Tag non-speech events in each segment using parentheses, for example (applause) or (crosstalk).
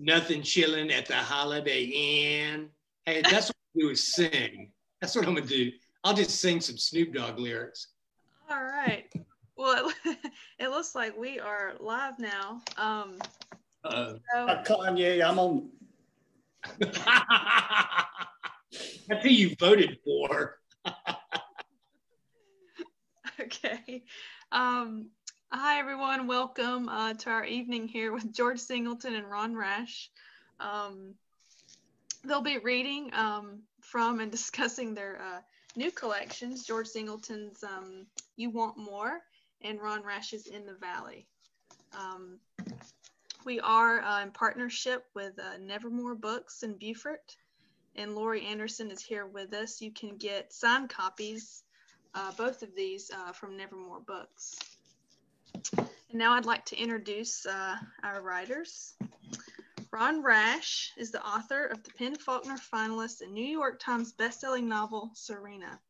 Nothing chilling at the Holiday Inn. Hey, that's what I do is sing. That's what I'm gonna do. I'll just sing some Snoop Dogg lyrics. All right. Well, it, (laughs) it looks like we are live now. Um, Uh, so, Uh, Kanye, I'm on. (laughs) that's who you voted for. (laughs) okay. Um, hi, everyone. Welcome uh, to our evening here with George Singleton and Ron Rash. Um, they'll be reading um, from and (laughs) discussing their uh, new collections George Singleton's um, You Want More and Ron Rash's In the Valley. Um, we are uh, in partnership with uh, Nevermore Books in Beaufort, and Lori Anderson is here with us. You can get signed copies, uh, both of these, uh, from Nevermore Books. And now I'd like to introduce uh, our writers. Ron Rash is the author of the PEN/Faulkner finalist and New York Times bestselling novel Serena.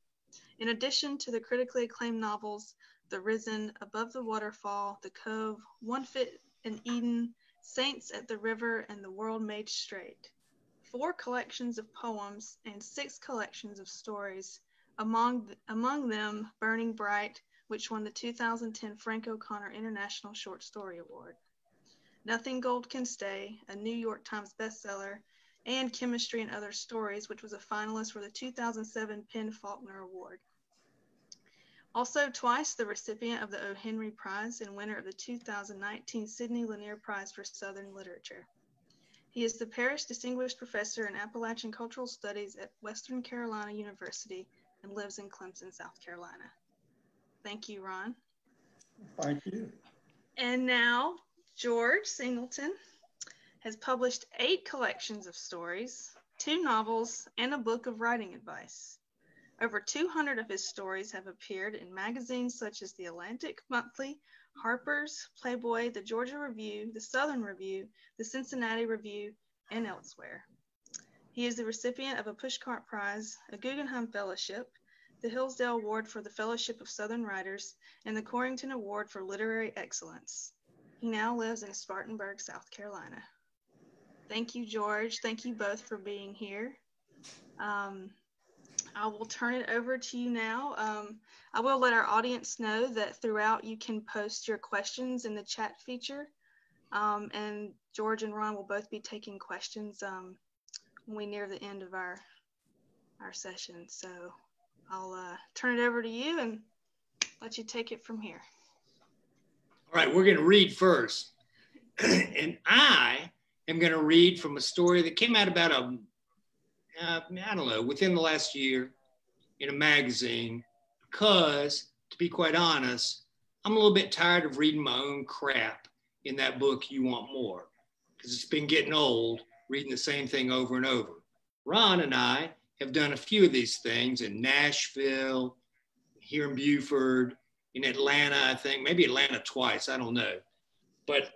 In addition to the critically acclaimed novels The Risen, Above the Waterfall, The Cove, One Fit in Eden, Saints at the River, and The World Made Straight. Four collections of poems and six collections of stories, among, among them Burning Bright, which won the 2010 Frank O'Connor International Short Story Award. Nothing Gold Can Stay, a New York Times bestseller, and Chemistry and Other Stories, which was a finalist for the 2007 PEN/Faulkner Award. Also, twice the recipient of the O. Henry Prize and winner of the 2019 Sidney Lanier Prize for Southern Literature. He is the Parris Distinguished Professor in Appalachian Cultural Studies at Western Carolina University and lives in Clemson, South Carolina. Thank you, Ron. Thank you. And now, George Singleton has published eight collections of stories, two novels, and a book of writing advice. Over 200 of his stories have appeared in magazines such as The Atlantic Monthly, Harper's, Playboy, The Georgia Review, The Southern Review, The Cincinnati Review, and elsewhere. He is the recipient of a Pushcart Prize, a Guggenheim Fellowship, the Hillsdale Award for the Fellowship of Southern Writers, and the Corrington Award for Literary Excellence. He now lives in Spartanburg, South Carolina. Thank you, George. Thank you both for being here. Um, I will turn it over to you now. Um, I will let our audience know that throughout you can post your questions in the chat feature. Um, and George and Ron will both be taking questions um, when we near the end of our, our session. So I'll uh, turn it over to you and let you take it from here. All right, we're going to read first. (clears throat) and I am going to read from a story that came out about a, uh, I don't know, within the last year in a magazine, because to be quite honest, I'm a little bit tired of reading my own crap in that book, You Want More, because it's been getting old reading the same thing over and over. Ron and I have done a few of these things in Nashville, here in Beaufort, in Atlanta, I think, maybe Atlanta twice, I don't know. But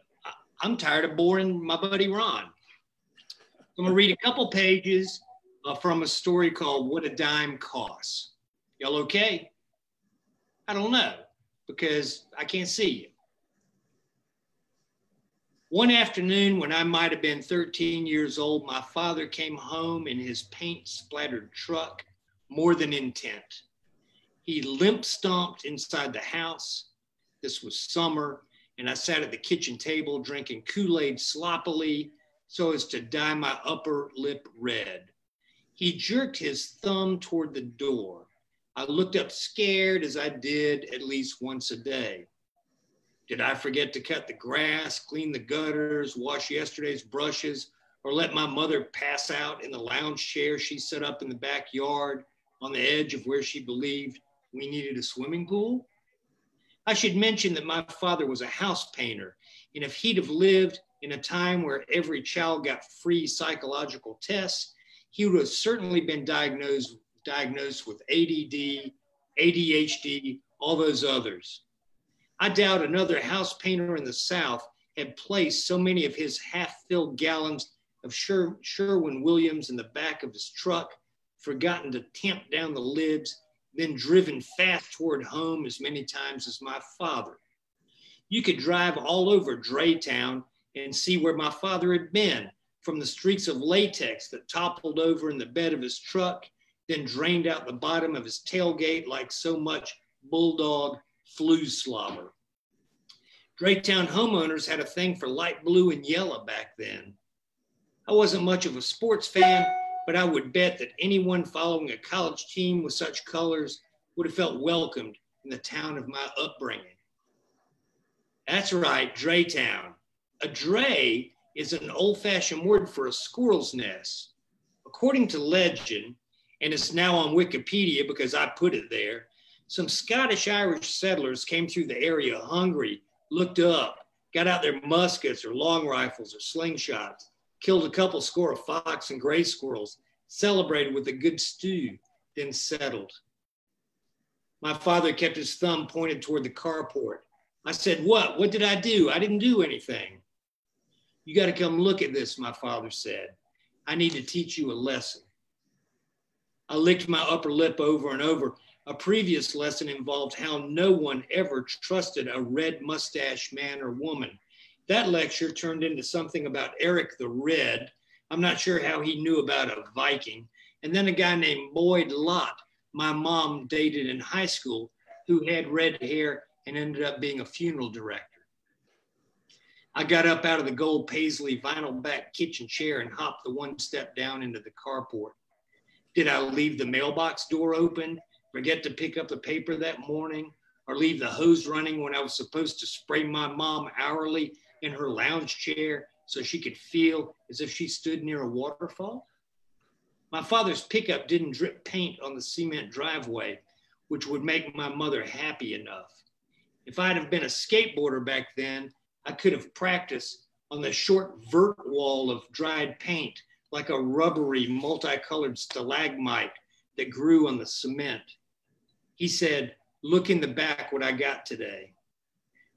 I'm tired of boring my buddy Ron. I'm gonna read a couple pages uh, from a story called What a Dime Costs. Y'all okay? I don't know because I can't see you. One afternoon, when I might have been 13 years old, my father came home in his paint splattered truck, more than intent. He limp stomped inside the house. This was summer, and I sat at the kitchen table drinking Kool Aid sloppily so as to dye my upper lip red. He jerked his thumb toward the door. I looked up scared as I did at least once a day. Did I forget to cut the grass, clean the gutters, wash yesterday's brushes, or let my mother pass out in the lounge chair she set up in the backyard on the edge of where she believed we needed a swimming pool? I should mention that my father was a house painter, and if he'd have lived in a time where every child got free psychological tests, he would have certainly been diagnosed, diagnosed with ADD, ADHD, all those others. I doubt another house painter in the South had placed so many of his half filled gallons of Sher- Sherwin Williams in the back of his truck, forgotten to tamp down the lids, then driven fast toward home as many times as my father. You could drive all over Draytown and see where my father had been, from the streaks of latex that toppled over in the bed of his truck, then drained out the bottom of his tailgate like so much bulldog flu slobber. Draytown homeowners had a thing for light blue and yellow back then. I wasn't much of a sports fan, but I would bet that anyone following a college team with such colors would have felt welcomed in the town of my upbringing. That's right, Draytown. A dray is an old fashioned word for a squirrel's nest. According to legend, and it's now on Wikipedia because I put it there, some Scottish Irish settlers came through the area hungry, looked up, got out their muskets or long rifles or slingshots, killed a couple score of fox and gray squirrels, celebrated with a good stew, then settled. My father kept his thumb pointed toward the carport. I said, What? What did I do? I didn't do anything. You got to come look at this, my father said. I need to teach you a lesson. I licked my upper lip over and over. A previous lesson involved how no one ever trusted a red mustache man or woman. That lecture turned into something about Eric the Red. I'm not sure how he knew about a Viking. And then a guy named Boyd Lott, my mom dated in high school, who had red hair and ended up being a funeral director. I got up out of the gold paisley vinyl back kitchen chair and hopped the one step down into the carport. Did I leave the mailbox door open, forget to pick up the paper that morning, or leave the hose running when I was supposed to spray my mom hourly in her lounge chair so she could feel as if she stood near a waterfall? My father's pickup didn't drip paint on the cement driveway, which would make my mother happy enough. If I'd have been a skateboarder back then, I could have practiced on the short vert wall of dried paint like a rubbery, multicolored stalagmite that grew on the cement. He said, Look in the back what I got today.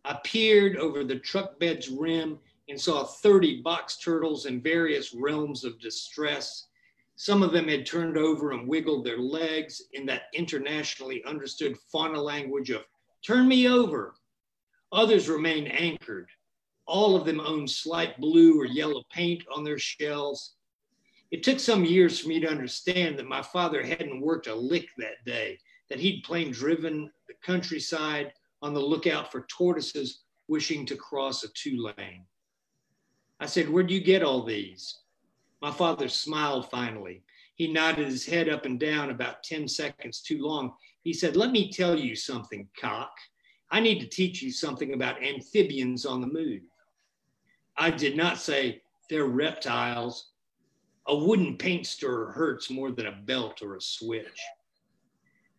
I peered over the truck bed's rim and saw 30 box turtles in various realms of distress. Some of them had turned over and wiggled their legs in that internationally understood fauna language of turn me over. Others remained anchored. All of them owned slight blue or yellow paint on their shells. It took some years for me to understand that my father hadn't worked a lick that day, that he'd plain driven the countryside on the lookout for tortoises wishing to cross a two lane. I said, Where'd you get all these? My father smiled finally. He nodded his head up and down about 10 seconds too long. He said, Let me tell you something, cock. I need to teach you something about amphibians on the move. I did not say they're reptiles. A wooden paint stirrer hurts more than a belt or a switch.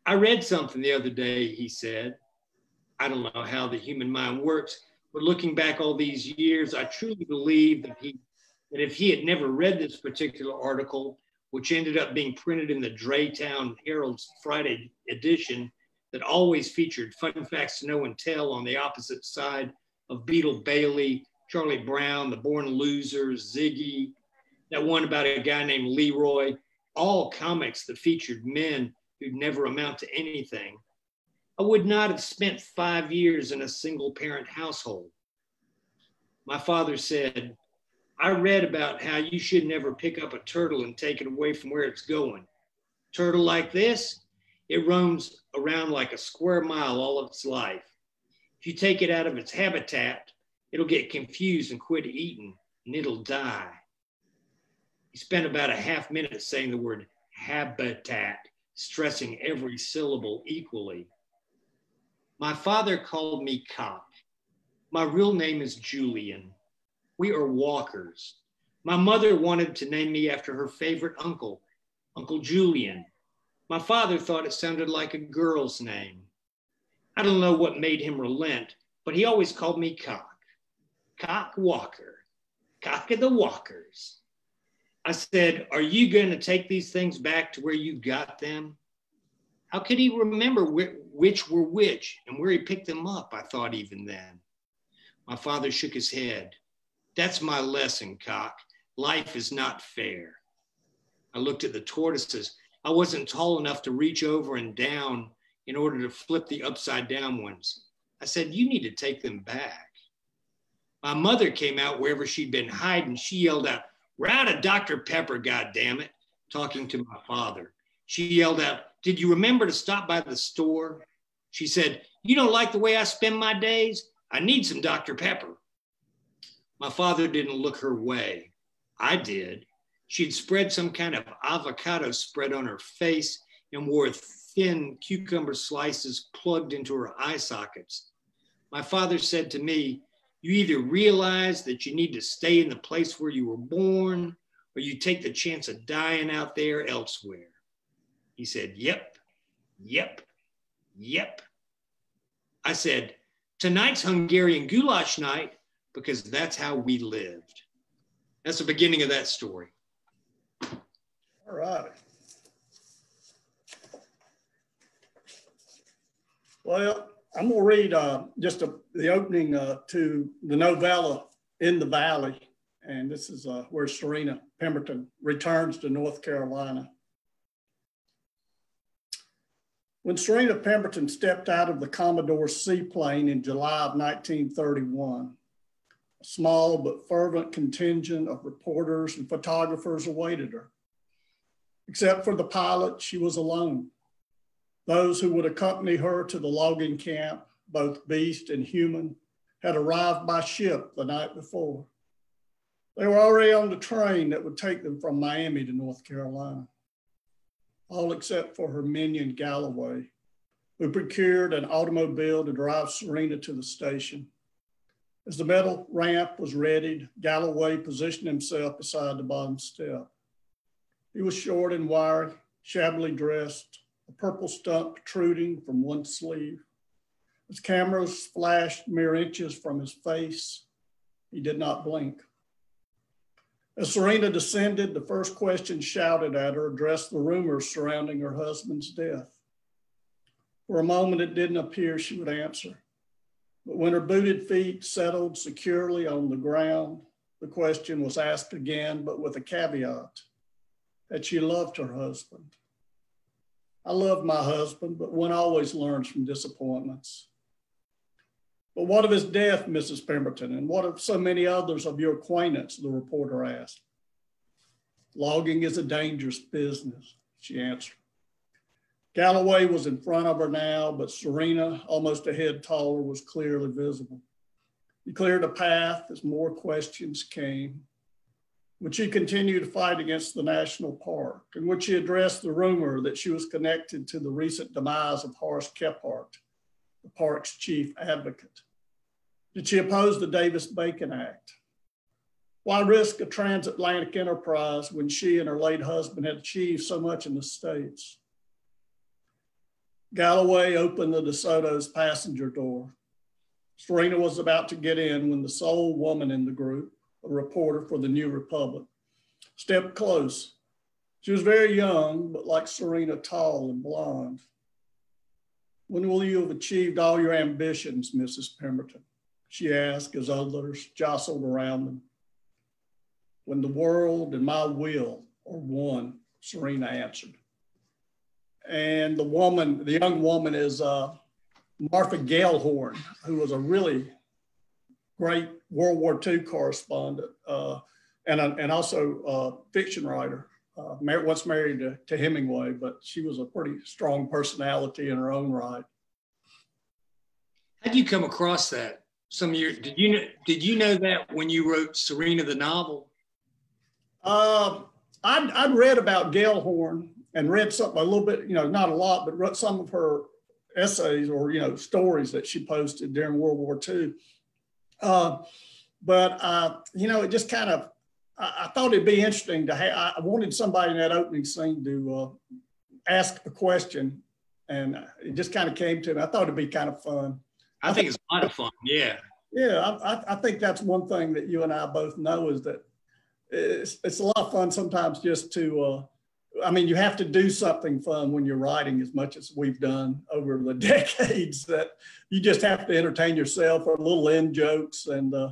I read something the other day, he said. I don't know how the human mind works, but looking back all these years, I truly believe that he that if he had never read this particular article, which ended up being printed in the Draytown Herald's Friday edition, that always featured fun facts to know and tell on the opposite side of Beetle Bailey, Charlie Brown, The Born Losers, Ziggy, that one about a guy named Leroy, all comics that featured men who'd never amount to anything. I would not have spent five years in a single parent household. My father said, I read about how you should never pick up a turtle and take it away from where it's going. Turtle like this, it roams around like a square mile all of its life. If you take it out of its habitat, it'll get confused and quit eating and it'll die. He spent about a half minute saying the word habitat, stressing every syllable equally. My father called me Cock. My real name is Julian. We are walkers. My mother wanted to name me after her favorite uncle, Uncle Julian. My father thought it sounded like a girl's name. I don't know what made him relent, but he always called me Cock. Cock Walker, Cock of the Walkers. I said, Are you going to take these things back to where you got them? How could he remember which were which and where he picked them up? I thought even then. My father shook his head. That's my lesson, cock. Life is not fair. I looked at the tortoises. I wasn't tall enough to reach over and down in order to flip the upside down ones. I said, You need to take them back. My mother came out wherever she'd been hiding. She yelled out, We're out of Dr. Pepper, God damn it, talking to my father. She yelled out, Did you remember to stop by the store? She said, You don't like the way I spend my days? I need some Dr. Pepper. My father didn't look her way. I did. She'd spread some kind of avocado spread on her face and wore thin cucumber slices plugged into her eye sockets. My father said to me, You either realize that you need to stay in the place where you were born, or you take the chance of dying out there elsewhere. He said, Yep, yep, yep. I said, Tonight's Hungarian goulash night because that's how we lived. That's the beginning of that story. All right. Well, I'm going to read uh, just a, the opening uh, to the novella In the Valley. And this is uh, where Serena Pemberton returns to North Carolina. When Serena Pemberton stepped out of the Commodore seaplane in July of 1931, a small but fervent contingent of reporters and photographers awaited her. Except for the pilot, she was alone. Those who would accompany her to the logging camp, both beast and human, had arrived by ship the night before. They were already on the train that would take them from Miami to North Carolina all except for her minion Galloway, who procured an automobile to drive Serena to the station. As the metal ramp was readied, Galloway positioned himself beside the bottom step. He was short and wiry, shabbily dressed, a purple stump protruding from one sleeve. As cameras flashed mere inches from his face, he did not blink. As Serena descended, the first question shouted at her addressed the rumors surrounding her husband's death. For a moment, it didn't appear she would answer. But when her booted feet settled securely on the ground, the question was asked again, but with a caveat that she loved her husband. I love my husband, but one always learns from disappointments. But what of his death, Mrs. Pemberton? And what of so many others of your acquaintance? The reporter asked. Logging is a dangerous business, she answered. Galloway was in front of her now, but Serena, almost a head taller, was clearly visible. He cleared a path as more questions came. Would she continue to fight against the national park? And would she address the rumor that she was connected to the recent demise of Horace Kephart, the park's chief advocate? Did she oppose the Davis Bacon Act? Why risk a transatlantic enterprise when she and her late husband had achieved so much in the States? Galloway opened the DeSoto's passenger door. Serena was about to get in when the sole woman in the group, reporter for the New Republic, stepped close. She was very young, but like Serena, tall and blonde. When will you have achieved all your ambitions, Mrs. Pemberton? she asked as others jostled around them. When the world and my will are one, Serena answered. And the woman, the young woman is uh, Martha Gellhorn, who was a really great World War II correspondent uh, and, a, and also a fiction writer. Uh, once married to, to Hemingway, but she was a pretty strong personality in her own right. How did you come across that? some of your did you know did you know that when you wrote Serena the novel? Um, I'd, I'd read about Gellhorn and read something a little bit, you know, not a lot, but wrote some of her essays or you know stories that she posted during World War II. Uh, but uh, you know, it just kind of I, I, thought it'd be interesting to have. I wanted somebody in that opening scene to uh, ask a question, and it just kind of came to me. I thought it'd be kind of fun. I think it's a lot of fun. Yeah. Yeah, I, I think that's one thing that you and I both know is that it's, it's a lot of fun sometimes just to, uh, I mean, you have to do something fun when you're writing as much as we've done over the (laughs) decades that you just have to entertain yourself or little in jokes and, uh,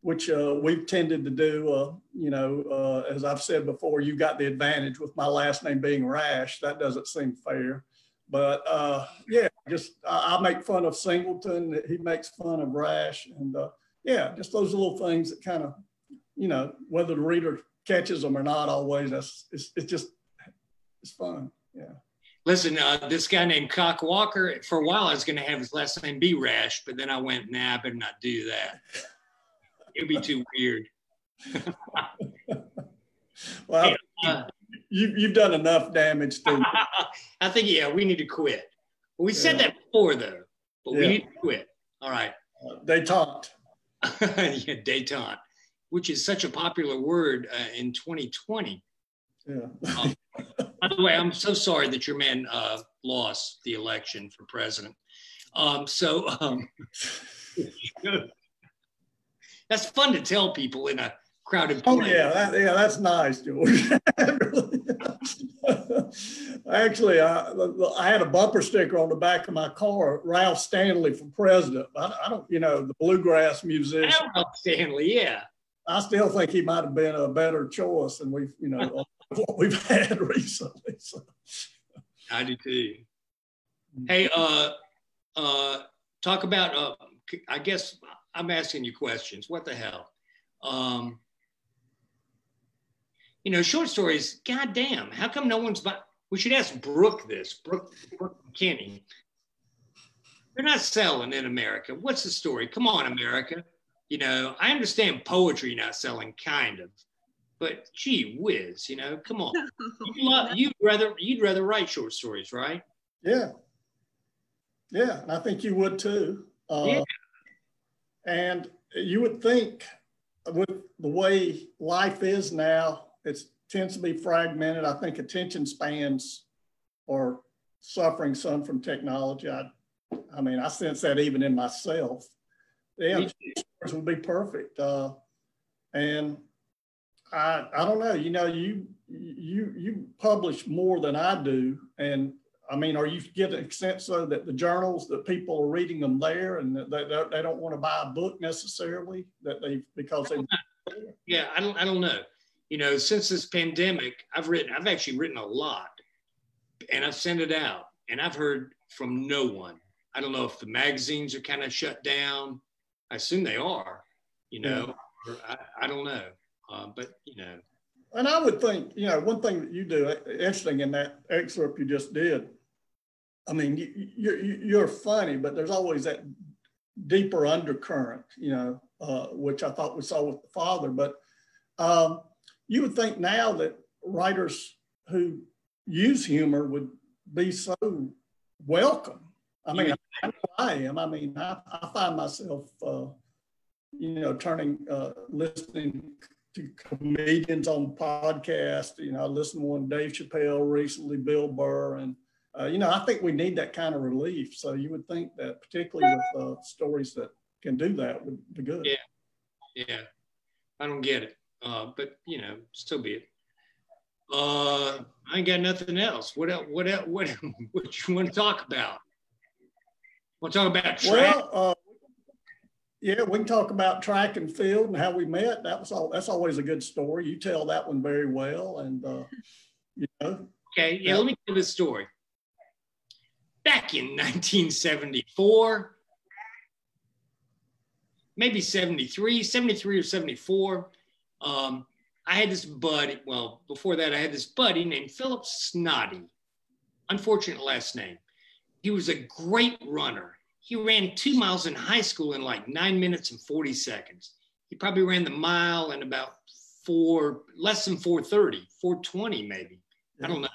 which uh, we've tended to do. Uh, you know, uh, as I've said before, you got the advantage with my last name being Rash. That doesn't seem fair. But uh, yeah, just I, I, make fun of Singleton. He makes fun of Rash, and uh, yeah, just those little things that kind of you know, whether the reader catches them or not, always that's it's, it's just it's fun. Yeah. Listen, uh, this guy named Cock Walker. For a while, I was going to have his last name be Rash, but then I went, nah, I better not do that. It'd be too weird. (laughs) well, hey, uh, you, you've done enough damage to. (laughs) I think yeah, we need to quit. We yeah. said that before though, but yeah. we need to quit. All right. Uh, detente. (laughs) yeah, detente, which is such a popular word uh, in 2020. Yeah. um, by the way, I'm so sorry that your man uh, lost the election for president. Um, so um, (laughs) that's fun to tell people in a crowded place. Oh yeah, that, yeah, that's nice, George. (laughs) Actually, I, I had a bumper sticker on the back of my car, Ralph Stanley for president. I, I don't, you know, the bluegrass musician. Ralph Stanley, yeah. I still think he might have been a better choice than we've, you know, what we've (laughs) had recently. So. I do too. Hey, uh, uh, talk about. Uh, I guess I'm asking you questions. What the hell? Um, you know, short stories. Goddamn, how come no one's? By, we should ask Brooke this. Brooke, Brooke McKinney. They're not selling in America. What's the story? Come on, America. You know, I understand poetry not selling, kind of, but gee whiz, you know, come on. (laughs) you love, you'd rather you'd rather write short stories, right? Yeah. Yeah, and I think you would too. Uh, yeah. And you would think with the way life is now, it tends to be fragmented. I think attention spans are suffering some from technology. I, I mean, I sense that even in myself. Yeah, short stories would be perfect. Uh, and I, I don't know, you know, you, you, you publish more than I do. And I mean, are you getting a sense so that the journals that people are reading them there and that they, they don't want to buy a book necessarily that they, because they. Yeah, I don't, I don't know. You know, since this pandemic, I've written, I've actually written a lot and I've sent it out and I've heard from no one. I don't know if the magazines are kind of shut down. I assume they are, you know, yeah. I, I don't know. Uh, but you know. And I would think, you know, one thing that you do uh, interesting in that excerpt you just did. I mean, you, you're, you're funny, but there's always that deeper undercurrent, you know, uh, which I thought we saw with the father. But um, you would think now that writers who use humor would be so welcome. I mean, yeah. I, I, am. I mean, I, I find myself, uh, you know, turning, uh, listening to comedians on podcasts. You know, I listened to one Dave Chappelle recently, Bill Burr, and uh, you know, I think we need that kind of relief. So you would think that, particularly with uh, stories that can do that, would be good. Yeah, yeah. I don't get it, uh, but you know, still be it. Uh, I ain't got nothing else. What else? What else? (laughs) What, what you want to talk about? Want to talk about? Well, uh, yeah, we can talk about track and field and how we met. That was all. That's always a good story. You tell that one very well, and uh, (laughs) you know. Okay, yeah. Let me tell the story. Back in (laughs) 1974, maybe 73, 73 or 74, um, I had this buddy. Well, before that, I had this buddy named Philip Snoddy. Unfortunate last name. He was a great runner he ran two miles in high school in like nine minutes and 40 seconds. He probably ran the mile in about four, less than 430, 420 maybe. I don't know.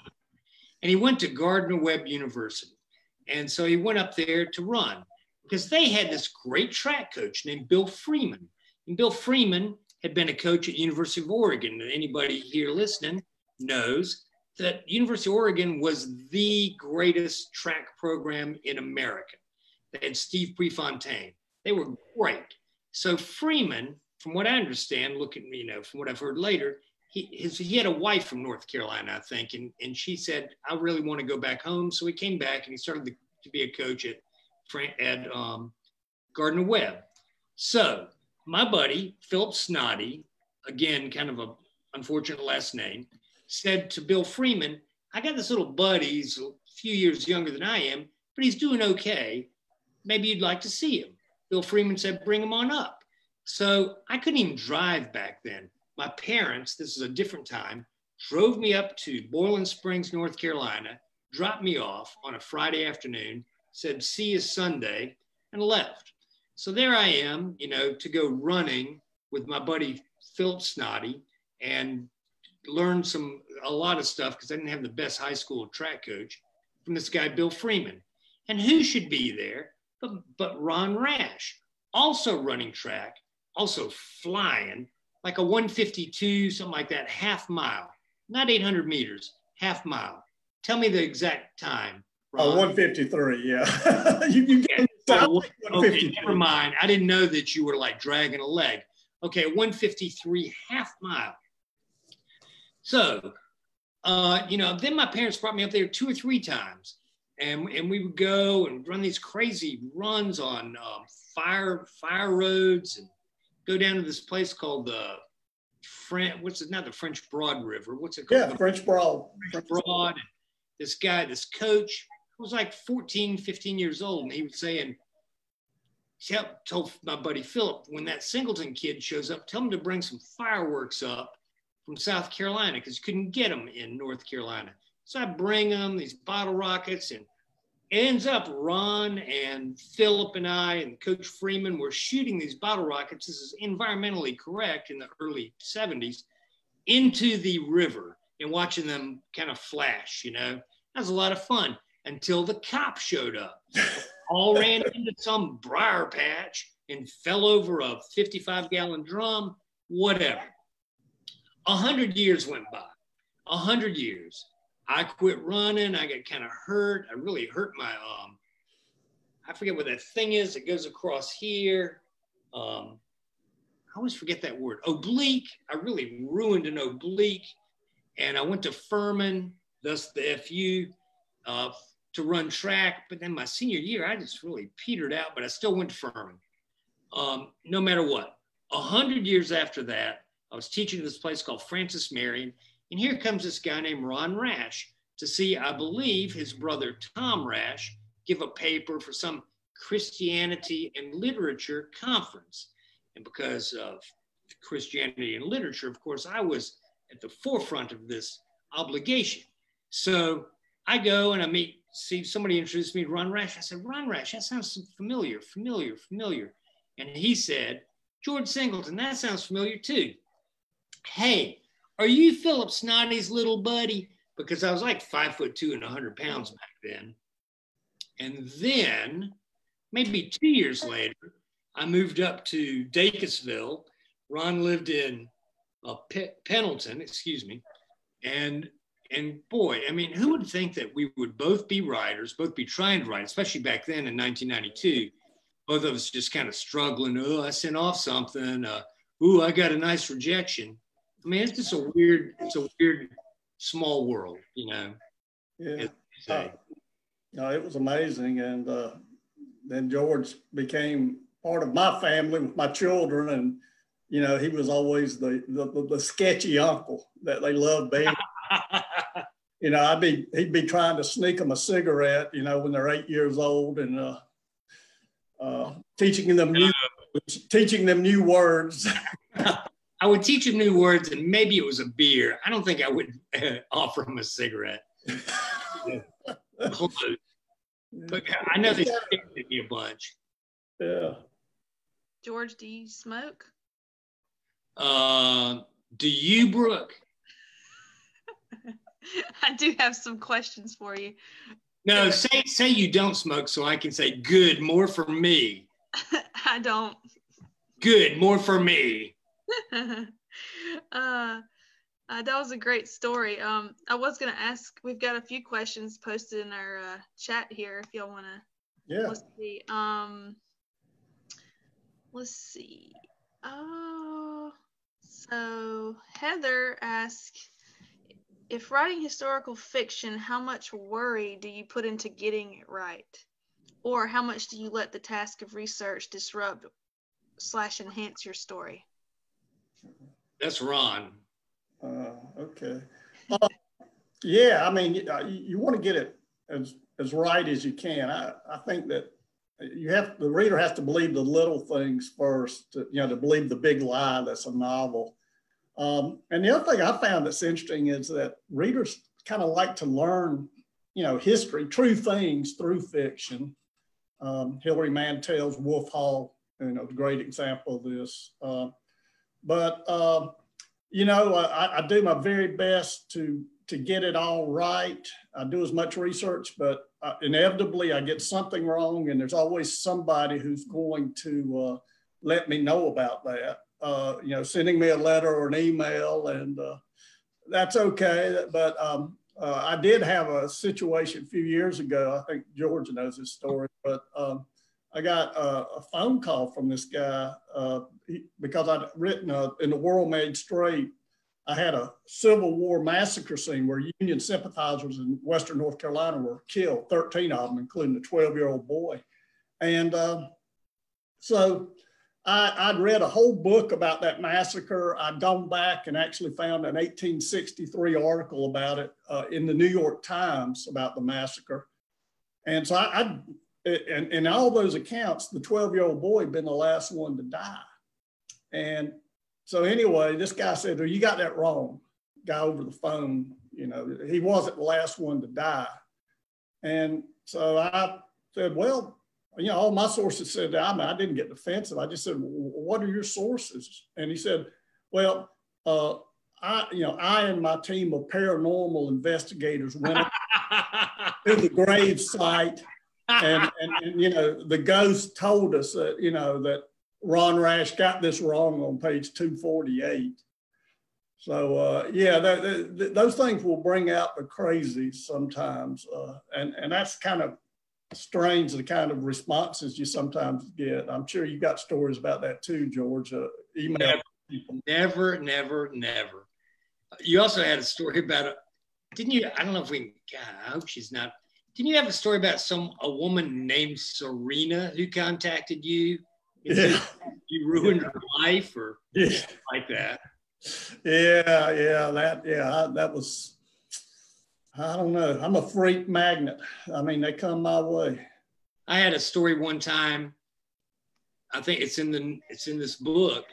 And he went to Gardner Webb University. And so he went up there to run because they had this great track coach named Bill Freeman. And Bill Freeman had been a coach at University of Oregon. And anybody here listening knows that University of Oregon was the greatest track program in America. Had Steve Prefontaine. They were great. So Freeman, from what I understand, look looking, you know, from what I've heard later, he, his, he had a wife from North Carolina, I think, and, and she said, I really want to go back home. So he came back and he started to, to be a coach at, at um, Gardner Webb. So my buddy, Philip Snoddy, again, kind of a unfortunate last name, said to Bill Freeman, I got this little buddy, he's a few years younger than I am, but he's doing okay maybe you'd like to see him. Bill Freeman said, bring him on up. So I couldn't even drive back then. My parents, this is a different time, drove me up to Boiling Springs, North Carolina, dropped me off on a Friday afternoon, said, see you Sunday, and left. So there I am, you know, to go running with my buddy Philip Snoddy and learn some a lot of stuff because I didn't have the best high school track coach from this guy Bill Freeman. And who should be there but, but Ron Rash, also running track, also flying like a 152, something like that, half mile, not 800 meters, half mile. Tell me the exact time. Oh, 153, yeah. (laughs) you, you get okay, never mind. I didn't know that you were like dragging a leg. Okay, 153 half mile. So, uh, you know, then my parents brought me up there two or three times, and, and we would go and run these crazy runs on um, fire fire roads and go down to this place called the French. What's it? Not the French Broad River. What's it called? Yeah, French Broad. French Broad. This guy, this coach, was like 14, 15 years old, and he was saying, tell, told my buddy Philip, when that Singleton kid shows up, tell him to bring some fireworks up from South Carolina because you couldn't get them in North Carolina. So I bring them these bottle rockets, and ends up Ron and Philip and I and Coach Freeman were shooting these bottle rockets. This is environmentally correct in the early 70s into the river and watching them kind of flash. You know, that was a lot of fun until the cop showed up. (laughs) All ran into some briar patch and fell over a 55 gallon drum, whatever. A hundred years went by, a hundred years. I quit running. I got kind of hurt. I really hurt my, um, I forget what that thing is It goes across here. Um, I always forget that word. Oblique. I really ruined an oblique. And I went to Furman, thus the FU, uh, to run track. But then my senior year, I just really petered out, but I still went to Furman. Um, no matter what. A hundred years after that, I was teaching at this place called Francis Marion, and here comes this guy named Ron Rash to see, I believe, his brother Tom Rash give a paper for some Christianity and literature conference. And because of Christianity and literature, of course, I was at the forefront of this obligation. So I go and I meet, see somebody introduced me to Ron Rash. I said, Ron Rash, that sounds familiar, familiar, familiar. And he said, George Singleton, that sounds familiar too. Hey, are you Philip Snoddy's little buddy? Because I was like five foot two and 100 pounds back then. And then, maybe two years later, I moved up to Dacusville. Ron lived in uh, P- Pendleton, excuse me. And and boy, I mean, who would think that we would both be writers, both be trying to write, especially back then in 1992, both of us just kind of struggling. Oh, I sent off something. Uh, ooh, I got a nice rejection. I mean, it's just a weird, it's a weird small world, you know. Yeah. Uh, no, it was amazing. And uh, then George became part of my family with my children. And, you know, he was always the, the, the sketchy uncle that they loved being. (laughs) you know, I'd be, he'd be trying to sneak them a cigarette, you know, when they're eight years old and uh, uh, teaching them new, teaching them new words. (laughs) I would teach him new words and maybe it was a beer. I don't think I would uh, (laughs) offer him a cigarette. (laughs) but I know they stick me a bunch. Yeah. George, do you smoke? Uh, do you, Brooke? (laughs) I do have some questions for you. No, say say you don't smoke, so I can say good, more for me. I don't. Good, more for me. (laughs) uh, uh, that was a great story. Um, I was going to ask, we've got a few questions posted in our uh, chat here if y'all want to. Yeah. Let's see. Um, let's see. Oh, so Heather asked, if writing historical fiction, how much worry do you put into getting it right? Or how much do you let the task of research disrupt slash enhance your story? That's Ron. Uh, okay. Uh, yeah, I mean, you, you want to get it as, as right as you can. I, I think that you have the reader has to believe the little things first, to, you know, to believe the big lie that's a novel. Um, and the other thing I found that's interesting is that readers kind of like to learn, you know, history, true things through fiction. Um, Hilary Mantel's Wolf Hall, you know, great example of this. Uh, but uh, you know, I, I, do my very best to to get it all right. I do as much research, but uh, inevitably I get something wrong, and there's always somebody who's going to uh, let me know about that. Uh, you know, sending me a letter or an email, and uh, that's okay. But um, uh, I did have a situation a few years ago. I think George knows this story, but um, I got a, a, phone call from this guy uh, he, because I'd written in the World Made Straight I had a Civil War massacre scene where Union sympathizers in Western North Carolina were killed, 13 of them, including a 12 year old boy. And uh, so I, would read a whole book about that massacre. I'd gone back and actually found an 1863 article about it uh, in the New York Times about the massacre. And so I, I and in all those accounts, the 12 year old boy had been the last one to die. And so anyway, this guy said, "Well, you got that wrong." Guy over the phone, you know, he wasn't the last one to die. And so I said, "Well, you know, all my sources said. I mean, I didn't get defensive. I just said, "What are your sources?" And he said, "Well, uh, I, you know, I and my team of paranormal investigators went (laughs) to the grave site, and, and, and you know, the ghost told us that you know that Ron Rash got this wrong on page 248. So uh, yeah, that, that, those things will bring out the crazy sometimes, uh, and and that's kind of strange the kind of responses you sometimes get. I'm sure you got stories about that too, George. Uh, email never, people. Never, never, never. You also had a story about a. Didn't you? I don't know if we. God, I hope she's not. Didn't you have a story about some a woman named Serena who contacted you? yeah. you ruined her life or yeah. like that. Yeah, yeah, that yeah, that was I don't know. I'm a freak magnet. I mean, they come my way. I had a story one time. I think it's in the it's in this book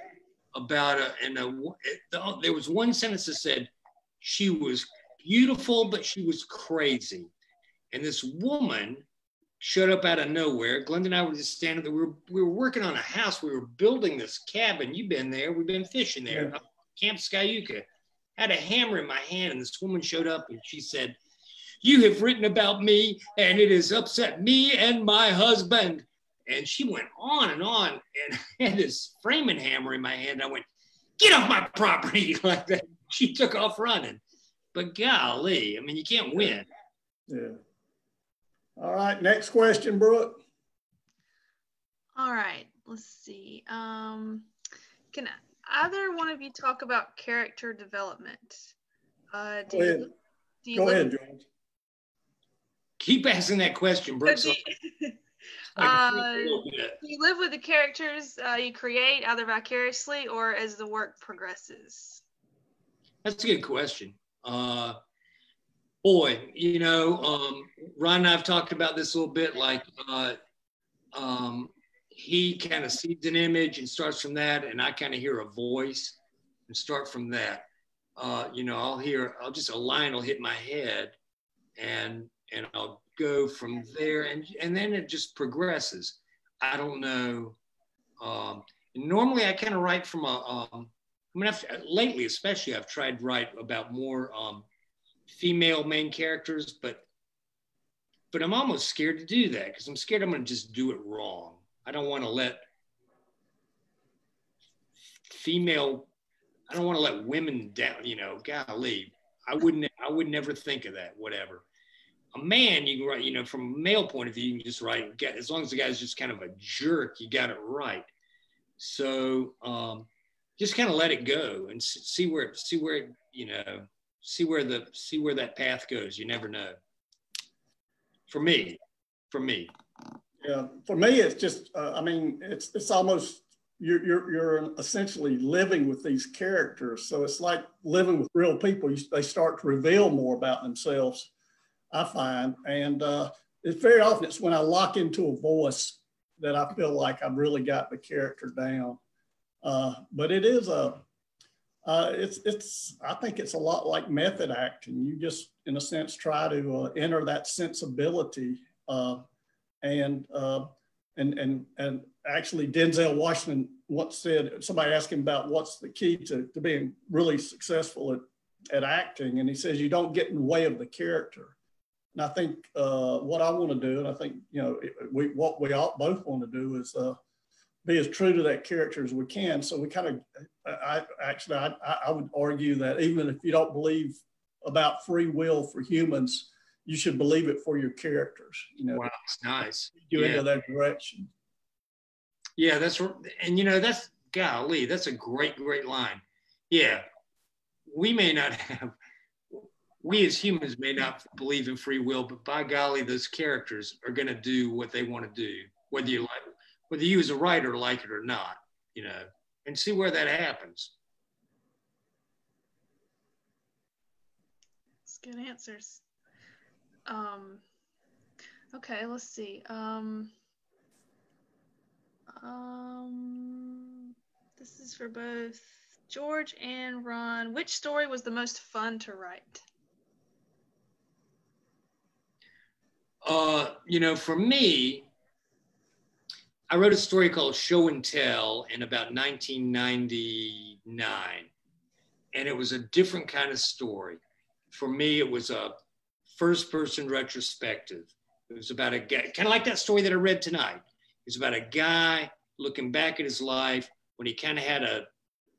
about a and a, it, the, there was one sentence that said she was beautiful but she was crazy, and this woman showed up out of nowhere. Glenda and I were just standing there. We were, we were working on a house. We were building this cabin. You've been there. We've been fishing there. Yeah. Camp Skyuka. Had a hammer in my hand, and this woman showed up and she said, You have written about me, and it has upset me and my husband. And she went on and on, and (laughs) I had this framing hammer in my hand. I went, Get off my property (laughs) like that. She took off running. But golly, I mean, you can't win. Yeah. All right, next question, Brooke. All right, let's see. Um, can either one of you talk about character development? Uh, do Go ahead. You, do you Go ahead, George. Keep asking that question, (laughs) Brooke. Do you, (laughs) uh, you live with the characters uh, you create either vicariously or as the work progresses? That's a good question. Uh, boy, you know, um, Ron and I have talked about this a little bit. Like, uh, um, he kind of sees an image and starts from that, and I kind of hear a voice and start from that. Uh, you know, I'll hear, I'll just a line will hit my head, and and I'll go from there, and and then it just progresses. I don't know. Um, normally, I kind of write from a. Um, I mean, I've, lately, especially, I've tried to write about more um, female main characters, but but I'm almost scared to do that because I'm scared I'm going to just do it wrong. I don't want to let female. I don't want to let women down. You know, golly, I wouldn't. I would never think of that. Whatever. A man, you can write. You know, from a male point of view, you can just write. Get as long as the guy's just kind of a jerk, you got it right. So um, just kind of let it go and see where see where it you know see where the see where that path goes. You never know. For me, for me. Yeah, for me, it's just. Uh, I mean, it's it's almost you're, you're you're essentially living with these characters. So it's like living with real people. You, they start to reveal more about themselves. I find, and uh, it's very often it's when I lock into a voice that I feel like I've really got the character down. Uh, but it is a, uh, it's it's I think it's a lot like method acting. You just in a sense try to uh, enter that sensibility uh, and uh, and and and actually Denzel Washington once said somebody asked him about what's the key to, to being really successful at, at acting and he says you don't get in the way of the character and I think uh, what I want to do, and I think you know, we what we all both want to do is be as true to that character as we can. So we kind of, I actually, I, I would argue that even if you don't believe about free will for humans, you should believe it for your characters. You know, wow, that's nice. You yeah. into that direction. Yeah, that's and you know that's golly, that's a great, great line. Yeah, we may not have we as humans may not believe in free will, but by golly, those characters are going to do what they want to do, whether you like, whether you as a writer like it or not, you know, and see where that happens. That's good answers. Um, okay, let's see. Um, um, this is for both George and Ron. Which story was the most fun to write? Uh, you know, for me, I wrote a story called Show and Tell in about 1999. And it was a different kind of story. For me, it was a first person retrospective. It was about a guy, kind of like that story that I read tonight. It's about a guy looking back at his life when he kind of had a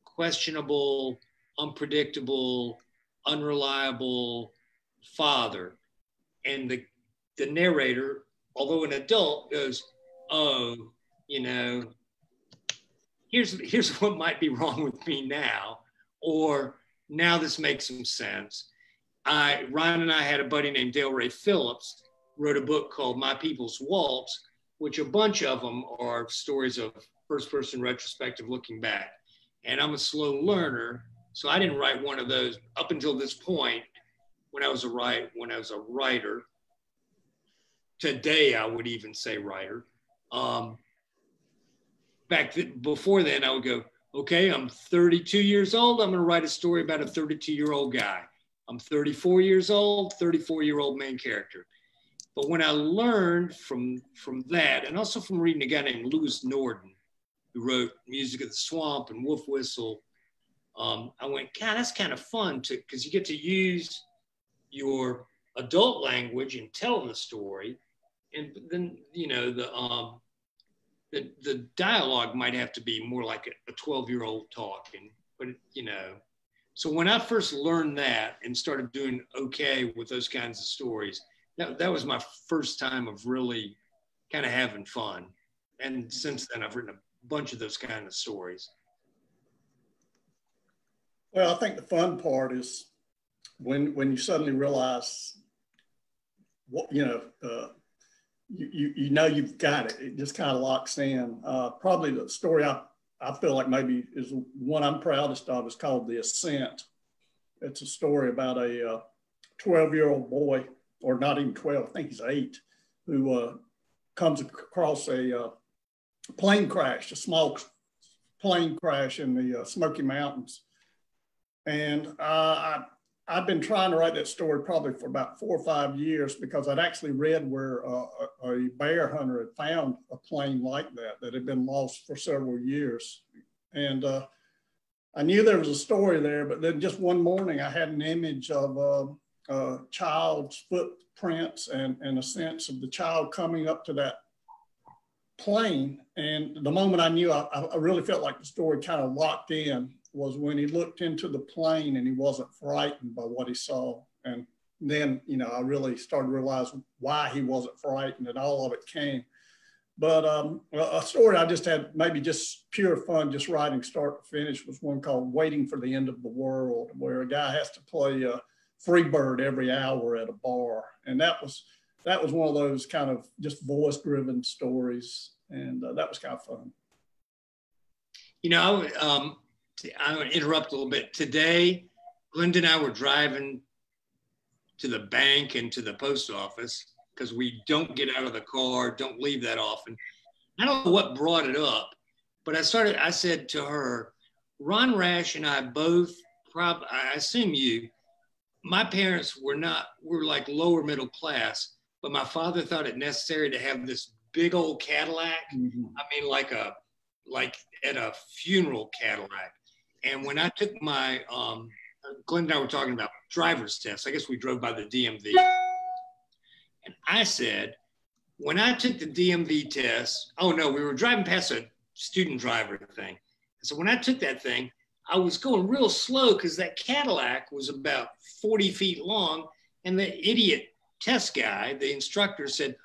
questionable, unpredictable, unreliable father. And the the narrator, although an adult, goes, "Oh, you know, here's here's what might be wrong with me now," or "Now this makes some sense." I Ryan and I had a buddy named Dale Ray Phillips wrote a book called My People's Waltz, which a bunch of them are stories of first person retrospective looking back. And I'm a slow learner, so I didn't write one of those up until this point when I was a write when I was a writer today, I would even say writer. Um, back th- before then, I would go, okay, I'm 32 years old. I'm going to write a story about a 32 year old guy. I'm 34 years old, 34 year old main character. But when I learned from from that, and also from reading a guy named Lewis Nordan, who wrote Music of the Swamp and Wolf Whistle, um, I went, God, that's kind of fun to because you get to use your adult language in telling the story, and then you know the um, the the dialogue might have to be more like a 12 year old talking, but you know. So when I first learned that and started doing okay with those kinds of stories, that, that was my first time of really kind of having fun. And since then, I've written a bunch of those kind of stories. Well, I think the fun part is when when you suddenly realize what you know uh, you, you, know you've got it. It just kind of locks in. Uh, probably the story I, I feel like maybe is one I'm proudest of is called The Ascent. It's a story about a 12 uh, year old boy, or not even 12, I think he's eight, who uh, comes across a uh, plane crash, a small plane crash in the uh, Smoky Mountains. And I, I've been trying to write that story probably for about four or five years because I'd actually read where uh, a, bear hunter had found a plane like that that had been lost for several years. And uh, I knew there was a story there, but then just one morning I had an image of a, a child's footprints and, and a sense of the child coming up to that plane. And the moment I knew, I, I really felt like the story kind of locked in was when he looked into the plane and he wasn't frightened by what he saw. And then, you know, I really started to realize why he wasn't frightened and all of it came. But um, a story I just had maybe just pure fun, just writing start to finish was one called Waiting for the End of the World, where a guy has to play a free bird every hour at a bar. And that was, that was one of those kind of just voice driven stories. And uh, that was kind of fun. You know, um, I'm going to interrupt a little bit. Today, Glenda and I were driving to the bank and to the post office because we don't get out of the car, don't leave that often. I don't know what brought it up, but I started, I said to her, Ron Rash and I both, prob- I assume you, my parents were not, were like lower middle class, but my father thought it necessary to have this big old Cadillac. Mm-hmm. I mean, like a, like at a funeral Cadillac. And when I took my, um, Glenn and I were talking about driver's test. I guess we drove by the DMV. And I said, when I took the DMV test, oh no, we were driving past a student driver thing. So when I took that thing, I was going real slow because that Cadillac was about 40 feet long. And the idiot test guy, the instructor, said,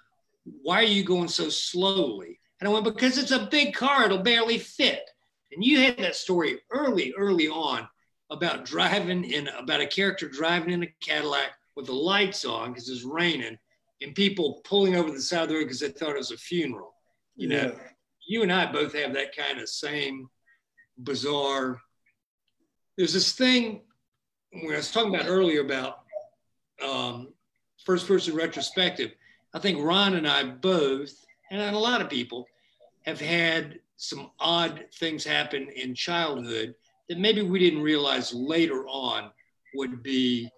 Why are you going so slowly? And I went, Because it's a big car, it'll barely fit. And you had that story early, early on about driving in, about a character driving in a Cadillac with the lights on because it's raining and people pulling over the side of the road because they thought it was a funeral. You know, yeah. you and I both have that kind of same bizarre. There's this thing when I was talking about earlier about um, first person retrospective. I think Ron and I both, and a lot of people, have had some odd things happen in childhood that maybe we didn't realize later on would be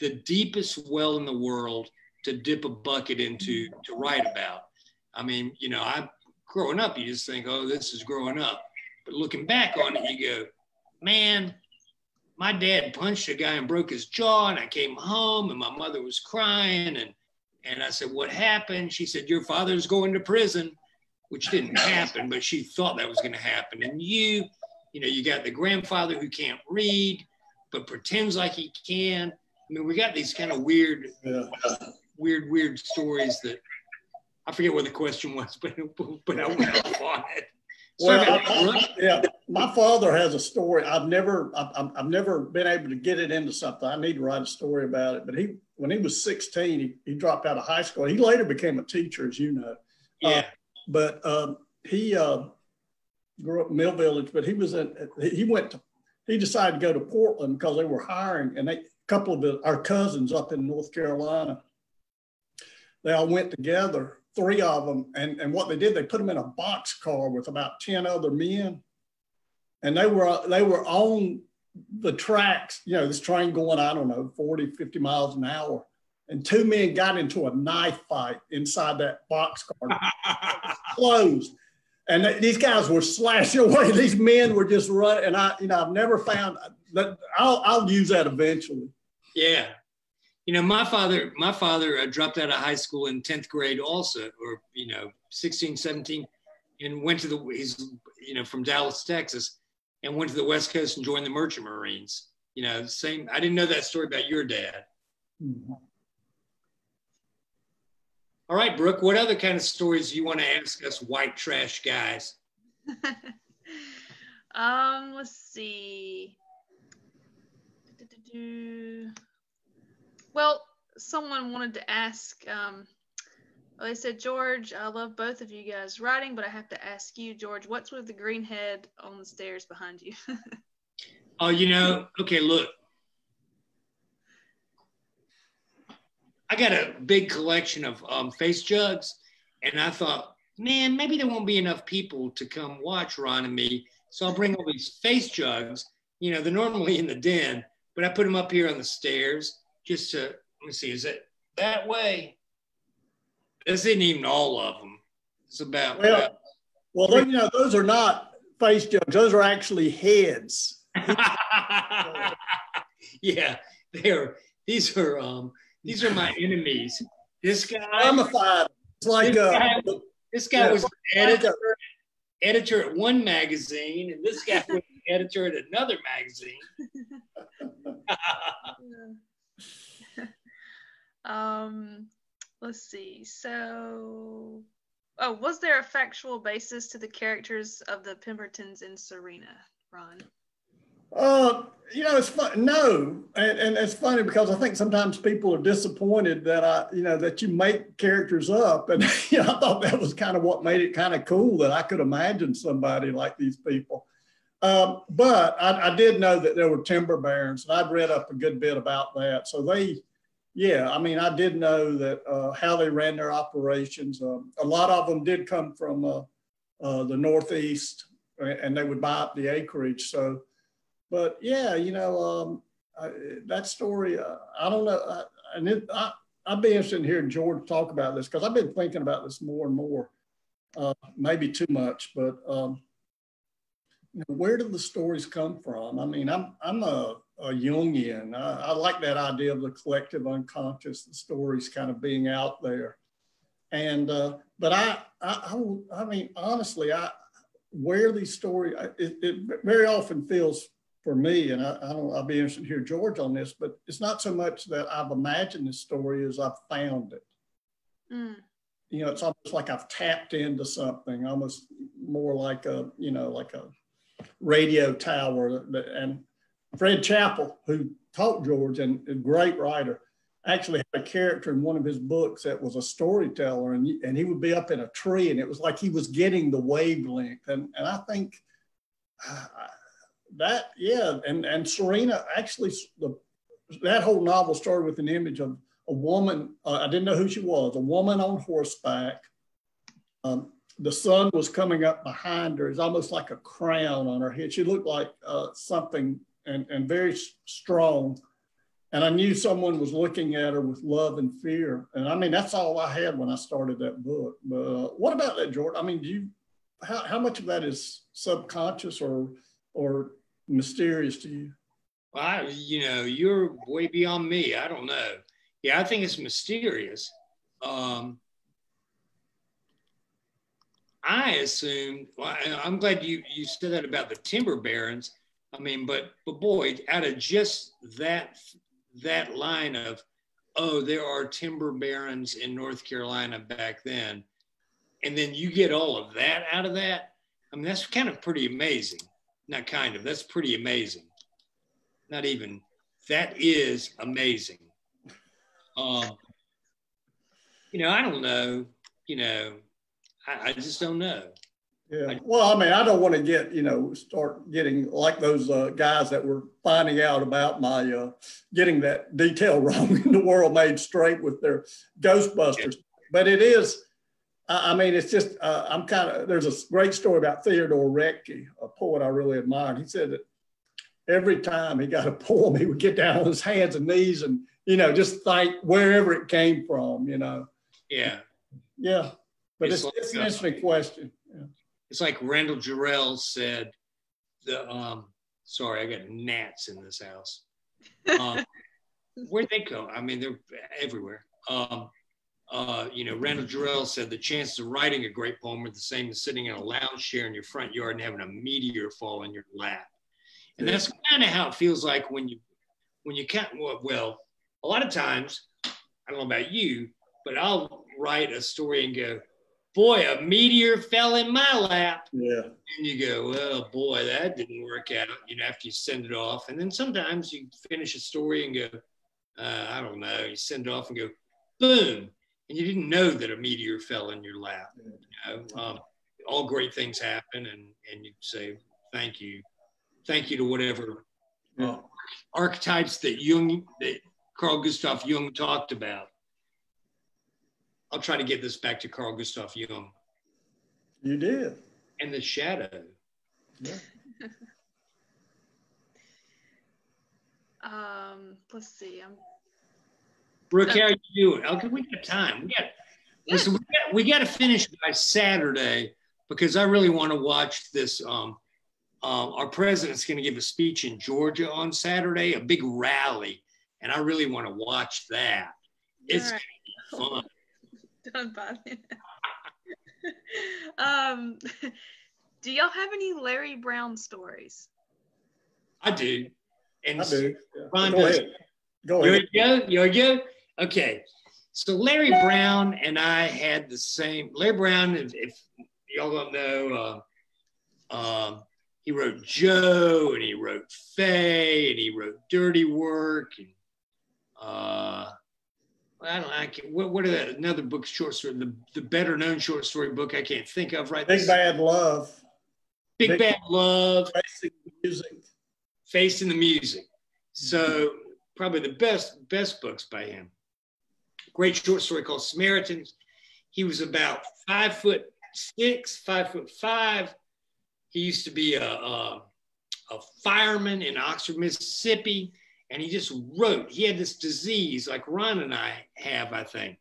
the deepest well in the world to dip a bucket into to write about. I mean, you know, I growing up, you just think, oh, this is growing up. But looking back on it, you go, man, my dad punched a guy and broke his jaw, and I came home and my mother was crying, and and I said, what happened? She said, your father's going to prison, which didn't happen, but she thought that was going to happen. And you, you know, you got the grandfather who can't read, but pretends like he can. I mean, we got these kind of weird, yeah. weird, weird stories that I forget what the question was, (laughs) but but I went off on it. Well, I, yeah, my father has a story. I've never, I've, I've never been able to get it into something. I need to write a story about it. But he, when he was 16, he, he dropped out of high school. He later became a teacher, as you know. Yeah. Uh, but um, he uh, grew up in Mill Village, but he was in, he went to, he decided to go to Portland because they were hiring, and they, a couple of the, our cousins up in North Carolina, they all went together three of them. And, and what they did, they put them in a box car with about 10 other men. And they were, they were on the tracks, you know, this train going, I don't know, 40, 50 miles an hour. And two men got into a knife fight inside that box car. (laughs) closed. And these guys were slashing (laughs) away. These men were just running. And I, you know, I've never found that. I'll, I'll use that eventually. Yeah you know, my father, my father uh, dropped out of high school in 10th grade also, or, you know, 16, 17, and went to the, he's, you know, from Dallas, Texas, and went to the West Coast and joined the Merchant Marines. You know, same, I didn't know that story about your dad. Mm-hmm. All right, Brooke, what other kind of stories do you want to ask us white trash guys? (laughs) um, let's see. Well, someone wanted to ask. Um, well, they said, George, I love both of you guys writing, but I have to ask you, George, what's with the green head on the stairs behind you? (laughs) oh, you know, okay, look. I got a big collection of um, face jugs, and I thought, man, maybe there won't be enough people to come watch Ron and me. So I'll bring all these face jugs. You know, they're normally in the den, but I put them up here on the stairs just to let me see, is it that way? This isn't even all of them. It's about well, well, you know, those are not face jugs; those are actually heads. (laughs) yeah, they're these are um these are my enemies. This guy, Mummified. It's like this uh, guy, this guy yeah, was editor editor at one magazine, and this guy was editor at another magazine. (laughs) Um, let's see. So, oh, was there a factual basis to the characters of the Pembertons in Serena, Ron? Uh, you know, it's fun. No, and, and it's funny because I think sometimes people are disappointed that I, you know, that you make characters up, and (laughs) you know, I thought that was kind of what made it kind of cool that I could imagine somebody like these people. Um, but I, I, did know that there were timber barons, and I'd read up a good bit about that. So they, yeah, I mean, I did know that uh, how they ran their operations. Um, a lot of them did come from uh, uh, the Northeast, and they would buy up the acreage. So, but yeah, you know, um, I, that story, uh, I don't know. I, and it, I, I'd be interested in hearing George talk about this because I've been thinking about this more and more. Uh, maybe too much, but um, you know, where do the stories come from? I mean, I'm I'm a, a Jungian. I, I, like that idea of the collective unconscious, the stories kind of being out there. And uh, but I, I I mean honestly, I where these stories it, it very often feels for me, and I, I don't I'll be interested to hear George on this, but it's not so much that I've imagined this story as I've found it. Mm you know, it's almost like I've tapped into something, almost more like a, you know, like a radio tower. And Fred Chappell, who taught George and a great writer, actually had a character in one of his books that was a storyteller, and, and he would be up in a tree, and it was like he was getting the wavelength. And, and I think uh, that, yeah, and, and Serena actually, the, that whole novel started with an image of a woman, uh, I didn't know who she was, a woman on horseback. Um, the sun was coming up behind her. It's almost like a crown on her head. She looked like uh, something and, and very strong. And I knew someone was looking at her with love and fear. And I mean, that's all I had when I started that book. But uh, what about that, George? I mean, do you, how, how much of that is subconscious or, or mysterious to you? Well, I, you know, you're way beyond me. I don't know yeah, I think it's mysterious. Um, I assumed. Well, I'm glad you you said that about the timber barons. I mean, but but boy, out of just that that line of, oh, there are timber barons in North Carolina back then, and then you get all of that out of that. I mean, that's kind of pretty amazing. Not kind of. That's pretty amazing. Not even. That is amazing. Um, you know, I don't know. You know, I, I just don't know. Yeah. Well, I mean, I don't want to get, you know, start getting like those uh, guys that were finding out about my uh, getting that detail (laughs) wrong in the world made straight with their Ghostbusters. But it is, I mean, it's just, uh, I'm kind of, there's a great story about Theodore Roethke, a poet I really admired. He said that every time he got a poem, he would get down on his hands and knees and you know, just thank wherever it came from, you know. Yeah. Yeah. But it's, it's, like, it's an interesting question. Yeah. It's like Randall Jarrell said, the um sorry, I got gnats in this house. Um, (laughs) where'd they go? I mean, they're everywhere. Um, uh, you know, Randall Jarrell said the chances of writing a great poem are the same as sitting in a lounge chair in your front yard and having a meteor fall in your lap. And that's kind of how it feels like when you when you can't well a lot of times, I don't know about you, but I'll write a story and go, boy, a meteor fell in my lap. Yeah. And you go, well, boy, that didn't work out, you know, after you send it off. And then sometimes you finish a story and go, uh, I don't know, you send it off and go, boom. And you didn't know that a meteor fell in your lap. You know? um, all great things happen, and, and you say, thank you. Thank you to whatever uh, archetypes that Jung, that Carl Gustav Jung talked about. I'll try to get this back to Carl Gustav Jung. You did. And the shadow. Yeah. (laughs) um, let's see. I'm Brooke, how are you doing? Okay, we got time. We got listen, we got, we got to finish by Saturday because I really want to watch this. Um, um, our president's going to give a speech in Georgia on Saturday, a big rally and I really want to watch that. It's right. fun. (laughs) Done by (laughs) um, do y'all have any Larry Brown stories? I do. And I do. Yeah. Go ahead. Go ahead. You go. You go. Okay. So Larry Brown and I had the same. Larry Brown, if, if y'all don't know, uh, um, he wrote Joe and he wrote Fay and he wrote Dirty Work and uh, I don't. like what, what are that? Another book, short story, the, the better known short story book I can't think of right. Big Bad Love. Big, Big Bad Love. Facing the music. Facing the music. So probably the best best books by him. Great short story called Samaritans. He was about five foot six, five foot five. He used to be a, a, a fireman in Oxford, Mississippi, and he just wrote. He had this disease like Ron and I have, I think.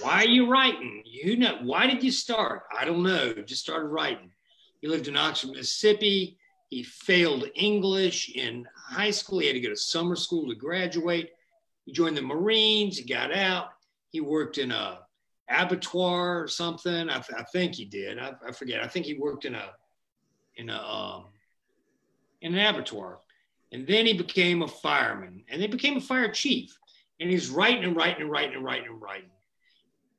Why are you writing? You know, why did you start? I don't know. Just started writing. He lived in Oxford, Mississippi. He failed English in high school. He had to go to summer school to graduate. He joined the Marines. He got out. He worked in a abattoir or something. I, I think he did. I, I, forget. I think he worked in a in a um, in an abattoir, and then he became a fireman, and then became a fire chief. And he's writing and writing and writing and writing and writing.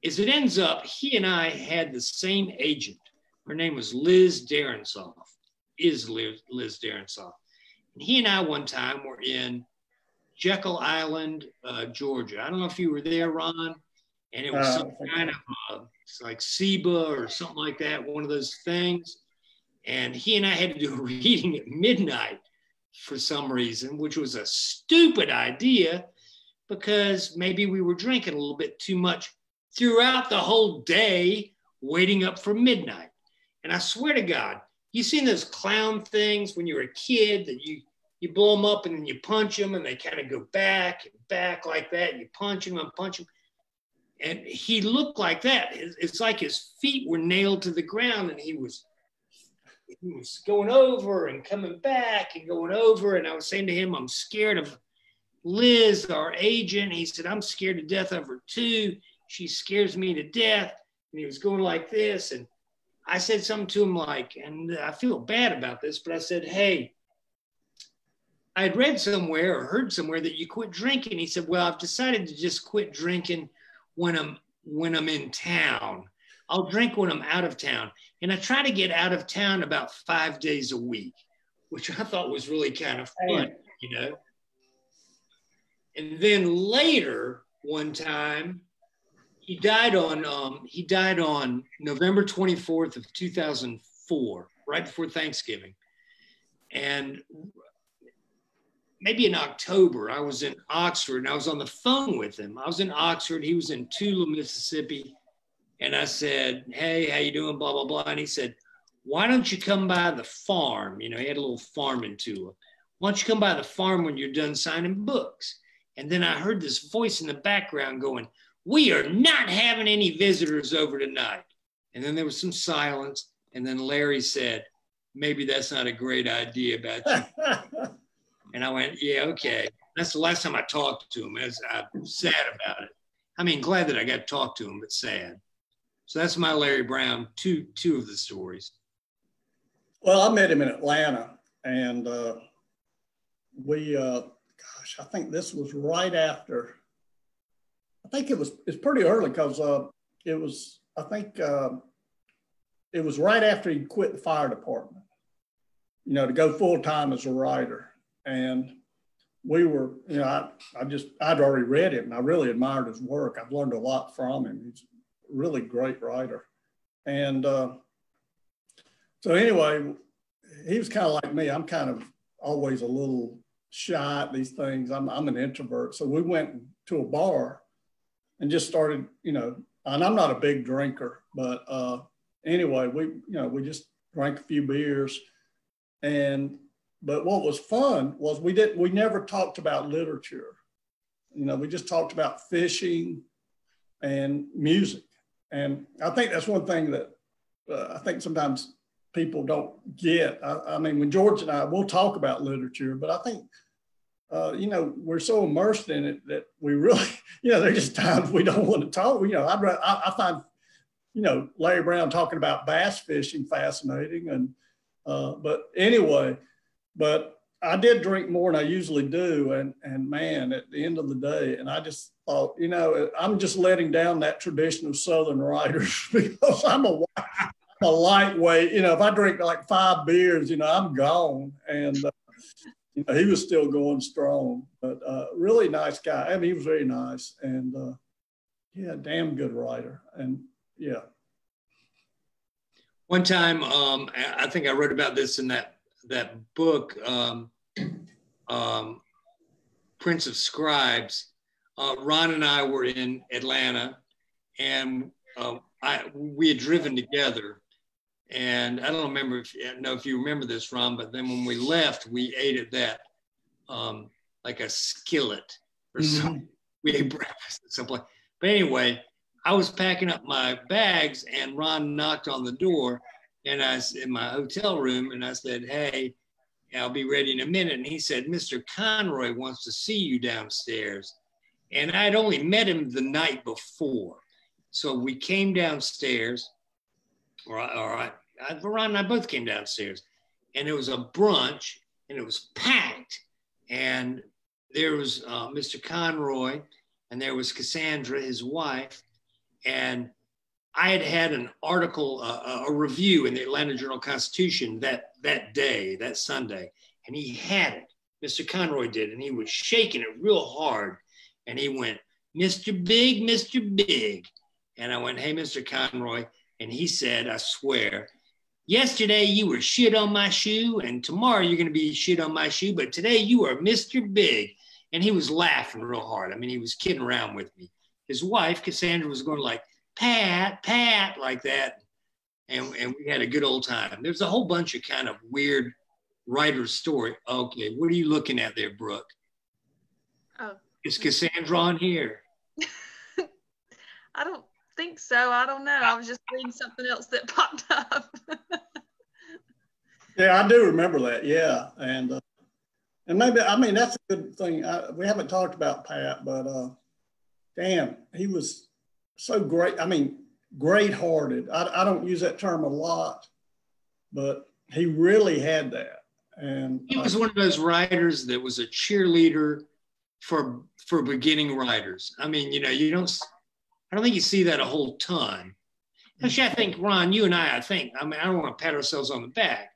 As it ends up, he and I had the same agent. Her name was Liz Darhansoff. Is Liz, Liz Darhansoff. And he and I one time were in Jekyll Island, uh, Georgia. I don't know if you were there, Ron and it was uh, some kind of uh, like SIBA or something like that, one of those things. And he and I had to do a (laughs) reading at midnight for some reason, which was a stupid idea because maybe we were drinking a little bit too much throughout the whole day, waiting up for midnight. And I swear to God, you seen those clown things when you were a kid that you you blow them up and then you punch them and they kind of go back and back like that. And you punch them and punch them and he looked like that. It's like his feet were nailed to the ground, and he was he was going over and coming back and going over. And I was saying to him, "I'm scared of Liz, our agent." He said, "I'm scared to death of her too. She scares me to death." And he was going like this, and I said something to him like, and I feel bad about this, but I said, "Hey." I had read somewhere or heard somewhere that you quit drinking. He said, Well, I've decided to just quit drinking when I'm when I'm in town. I'll drink when I'm out of town. And I try to get out of town about five days a week, which I thought was really kind of fun, you know. And then later, one time, he died on um, he died on November 24th of 2004, right before Thanksgiving. And maybe in October, I was in Oxford and I was on the phone with him. I was in Oxford. He was in Tula, Mississippi. And I said, Hey, how you doing? Blah, blah, blah. And he said, Why don't you come by the farm? You know, he had a little farm in Tula. Why don't you come by the farm when you're done signing books? And then I heard this voice in the background going, We are not having any visitors over tonight. And then there was some silence. And then Larry said, Maybe that's not a great idea about you. (laughs) And I went, yeah, okay. That's the last time I talked to him. As I'm sad about it. I mean, glad that I got to talk to him, but sad. So that's my Larry Brown. Two two of the stories. Well, I met him in Atlanta, and uh, we, uh, gosh, I think this was right after. I think it was it's pretty early because uh, it was I think uh, it was right after he quit the fire department. You know, to go full time as a writer, and we were, you know, I, I just, I'd already read him and I really admired his work. I've learned a lot from him. He's a really great writer. And uh, so, anyway, he was kind of like me. I'm kind of always a little shy at these things. I'm, I'm an introvert. So, we went to a bar and just started, you know, and I'm not a big drinker, but uh, anyway, we, you know, we just drank a few beers and but what was fun was we didn't we never talked about literature. You know, we just talked about fishing and music. And I think that's one thing that uh, I think sometimes people don't get. I, I, mean, when George and I, we'll talk about literature, but I think, uh, you know, we're so immersed in it that we really, (laughs) you know, there's just times we don't want to talk. You know, I'd, I, I find, you know, Larry Brown talking about bass fishing fascinating. And, uh, but anyway, but I did drink more than I usually do. And, and man, at the end of the day, and I just thought, you know, I'm just letting down that tradition of Southern writers (laughs) because I'm a, a lightweight. You know, if I drink like five beers, you know, I'm gone. And, uh, you know, he was still going strong, but uh, really nice guy. I mean, he was very nice and uh, yeah, damn good writer. And yeah. One time, um, I think I wrote about this in that that book, um, um, Prince of Scribes, uh, Ron and I were in Atlanta, and uh, I we had driven together, and I don't remember if you know if you remember this, Ron. But then when we left, we ate at that um, like a skillet or mm-hmm. something. We ate breakfast at some point. But anyway, I was packing up my bags, and Ron knocked on the door, and I was in my hotel room, and I said, "Hey." I'll be ready in a minute. And he said, Mr. Conroy wants to see you downstairs. And I'd only met him the night before. So we came downstairs, or, or I, I, Veron and I both came downstairs, and it was a brunch, and it was packed. And there was uh, Mr. Conroy, and there was Cassandra, his wife, and I had had an article, uh, a review in the Atlanta Journal Constitution that that day, that Sunday, and he had it. Mr. Conroy did, and he was shaking it real hard, and he went, "Mr. Big, Mr. Big," and I went, "Hey, Mr. Conroy," and he said, "I swear." Yesterday you were shit on my shoe, and tomorrow you're going to be shit on my shoe, but today you are Mr. Big. And he was laughing real hard. I mean, he was kidding around with me. His wife, Cassandra, was going like, Pat, Pat, like that. And, and we had a good old time. There's a whole bunch of kind of weird writer's story. Okay, what are you looking at there, Brooke? Oh. Is Cassandra on here? (laughs) I don't think so. I don't know. I was just reading something else that (laughs) popped up. (laughs) yeah, I do remember that. Yeah, and uh, and maybe I mean that's a good thing. I, we haven't talked about Pat, but uh, damn, he was so great. I mean, great hearted. I, I don't use that term a lot, but he really had that. And he uh, was one of those writers that was a cheerleader for for beginning writers. I mean, you know, you don't I don't think you see that a whole ton. Actually, I think Ron, you and I, I think, I mean, I don't want to pat ourselves on the back,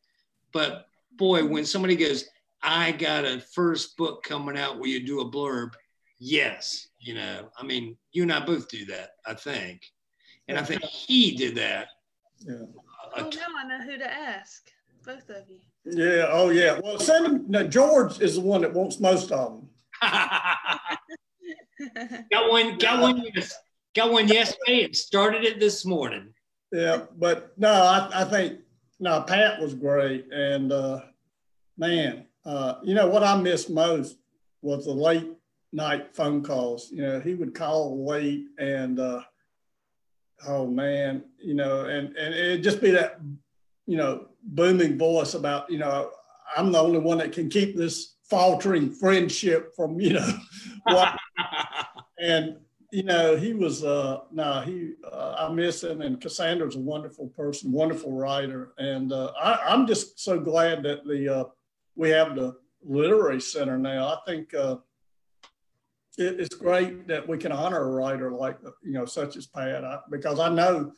but boy, when somebody goes, I got a first book coming out, will you do a blurb? Yes, you know, I mean, you and I both do that, I think. And I think he did that. Yeah. Oh, now I know who to ask. Both of you. Yeah. Oh, yeah. Well, send him. Now, George is the one that wants most of them. (laughs) got one. Got one. Got one yesterday and started it this morning. Yeah, but no, I, I think no. Pat was great, and uh, man, uh, you know what I missed most was the late night phone calls. You know, he would call late and uh, oh man, you know, and and it'd just be that, you know, booming voice about, you know, I'm the only one that can keep this faltering friendship from, you know, (laughs) what (laughs) and you know, he was uh no, he uh, I miss him and Cassandra's a wonderful person, wonderful writer. And uh, I, I'm just so glad that the uh we have the literary center now. I think uh it, it's great that we can honor a writer like you know such as Pat I, because I know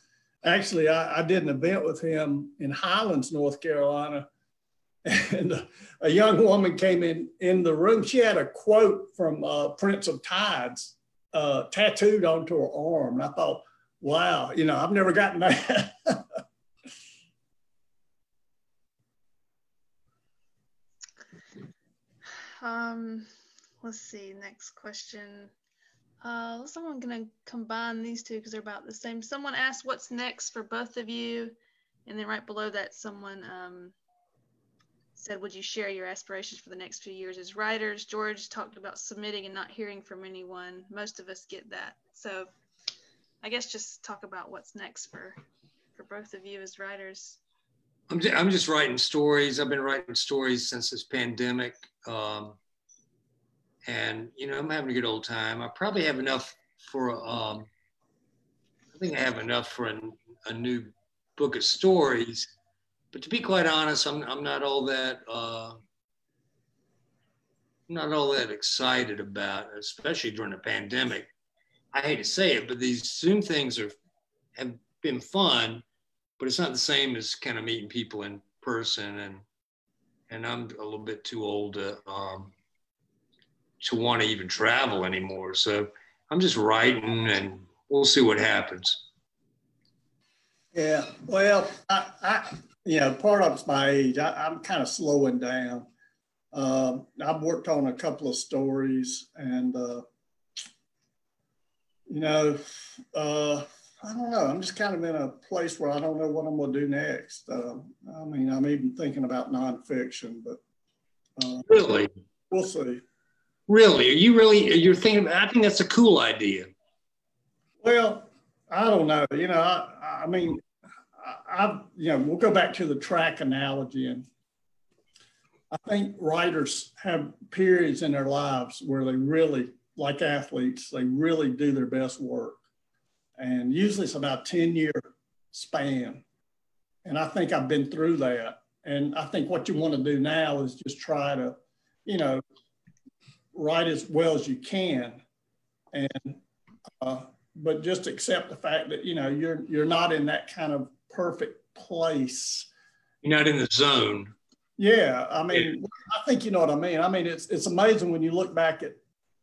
actually I, I, did an event with him in Highlands, North Carolina, (laughs) and a, young woman came in in the room. She had a quote from uh, Prince of Tides uh, tattooed onto her arm, and I thought, wow, you know, I've never gotten that. (laughs) um let's see, next question. Uh, someone gonna combine these two because they're about the same. Someone asked what's next for both of you. And then right below that, someone um, said, would you share your aspirations for the next few years as writers? George talked about submitting and not hearing from anyone. Most of us get that. So I guess just talk about what's next for, for both of you as writers. I'm, I'm just writing stories. I've been writing stories since this pandemic. Um, and you know I'm having a good old time. I probably have enough for um, I think I have enough for a, a new book of stories. But to be quite honest, I'm I'm not all that uh, not all that excited about, especially during the pandemic. I hate to say it, but these Zoom things are have been fun, but it's not the same as kind of meeting people in person and and I'm a little bit too old to um, to want to even travel anymore. So I'm just writing and we'll see what happens. Yeah, well, I, I you know, part of it's my age. I, am kind of slowing down. Uh, I've worked on a couple of stories and, uh, you know, uh, I don't know. I'm just kind of in a place where I don't know what I'm going to do next. Uh, I mean, I'm even thinking about nonfiction, but uh, really, we'll see. Really, are you really? You're thinking? I think that's a cool idea. Well, I don't know. You know, I, I mean, I, I, you know, we'll go back to the track analogy, and I think writers have periods in their lives where they really, like athletes, they really do their best work and usually it's about 10 year span. And I think I've been through that. And I think what you want to do now is just try to, you know, write as well as you can. And, uh, but just accept the fact that, you know, you're, you're not in that kind of perfect place. You're not in the zone. Yeah. I mean, yeah. I think you know what I mean. I mean, it's, it's amazing when you look back at,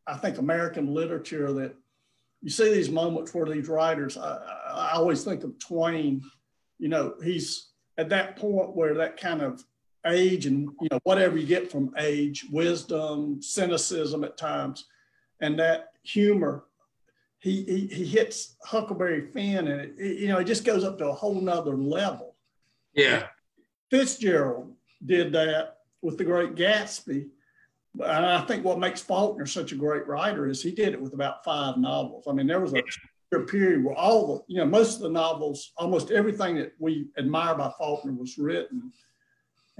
I think, American literature that you see these moments where these writers, I, I always think of Twain, you know, he's at that point where that kind of age and, you know, whatever you get from age, wisdom, cynicism at times, and that humor, he, he, he hits Huckleberry Finn and it, it, you know, it just goes up to a whole nother level. Yeah. Fitzgerald did that with the great Gatsby and I think what makes Faulkner such a great writer is he did it with about five novels. I mean, there was a period where all the, you know, most of the novels, almost everything that we admire by Faulkner was written.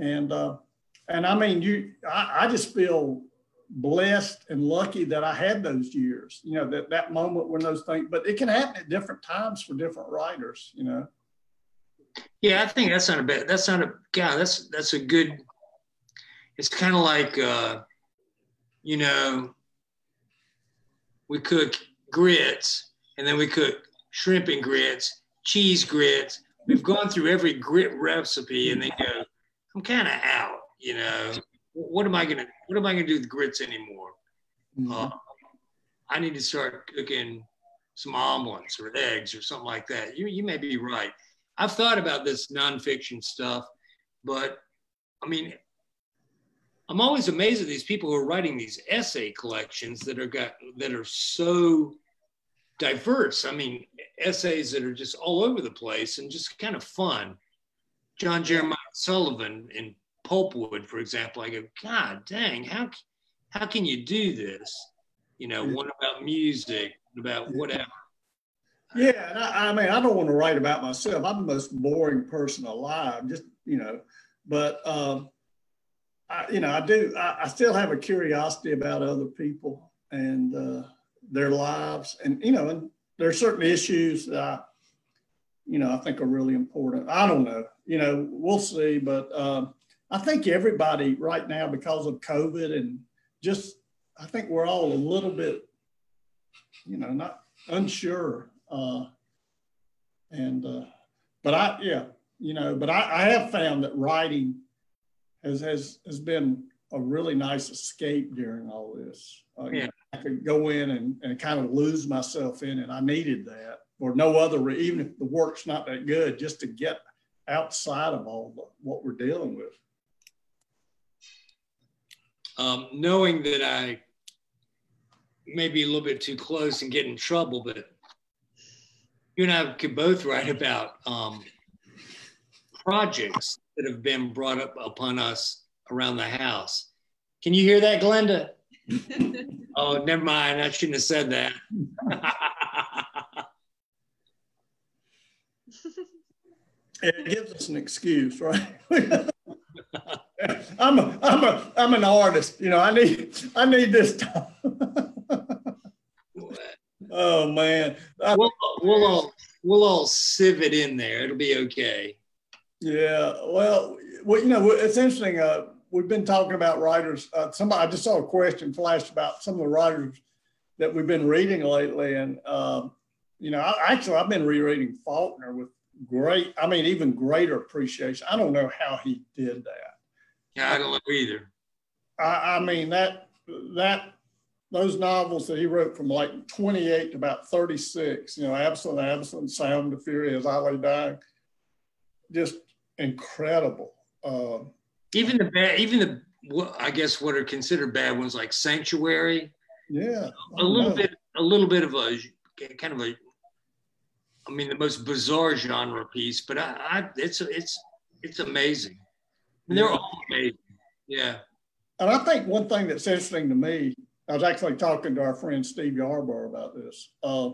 And, uh, and I mean, you, I, I just feel blessed and lucky that I had those years, you know, that, that moment when those things, but it can happen at different times for different writers, you know? Yeah, I think that's not a bad, that's not a, God, that's, that's a good, it's kind of like, uh, you know, we cook grits and then we cook shrimp and grits, cheese grits. We've gone through every grit recipe and they go, I'm kind of out, you know. What am I gonna what am I gonna do with grits anymore? Mm-hmm. Uh, I need to start cooking some omelets or eggs or something like that. You you may be right. I've thought about this nonfiction stuff, but I mean, I'm always amazed at these people who are writing these essay collections that are got that are so diverse. I mean, essays that are just all over the place and just kind of fun. John Jeremiah Sullivan in Pulphead, for example, I go, God dang, how how can you do this? You know, one about music, about whatever. Yeah, I, I, mean, I don't want to write about myself. I'm the most boring person alive. Just you know, but um, I, you know, I do. I, I, still have a curiosity about other people and uh, their lives, and you know, and there are certain issues that I, you know, I think are really important. I don't know. You know, we'll see, but uh, I think everybody right now, because of COVID and just, I think we're all a little bit, you know, not unsure. Uh, and uh, but I, yeah, you know, but I, I have found that writing has has has been a really nice escape during all this. Uh, yeah. I could go in and, and kind of lose myself in it. I needed that for no other reason, even if the work's not that good, just to get outside of all the, what we're dealing with. Um, knowing that I may be a little bit too close and get in trouble, but you and I could both write about um, projects that have been brought up upon us around the house. Can you hear that, Glenda? (laughs) oh, never mind. I shouldn't have said that. (laughs) it gives us an excuse, right? (laughs) I'm a, I'm a, I'm an artist. You know, I need, I need this time. (laughs) oh man, we'll, we'll all, we'll all sieve it in there. It'll be okay. Yeah, well, well, you know, it's interesting. Uh, we've been talking about writers. Uh, somebody, I just saw a question flash about some of the writers that we've been reading lately, and um, you know, I, actually, I've been rereading Faulkner with great, I mean, even greater appreciation. I don't know how he did that. Yeah, I don't know either. I, I mean that that those novels that he wrote from like 28 to about 36, you know, Absalom, Absalom, Sound of Fury as I lay dying, just incredible. Uh, even the bad, even the I guess what are considered bad ones like Sanctuary. Yeah, a little bit, a little bit of a kind of a I mean, the most bizarre genre piece, but I, I it's it's it's amazing. And they're all amazing. Yeah. And I think one thing that's interesting to me, I was actually talking to our friend Steve Yarbrough about this. Uh,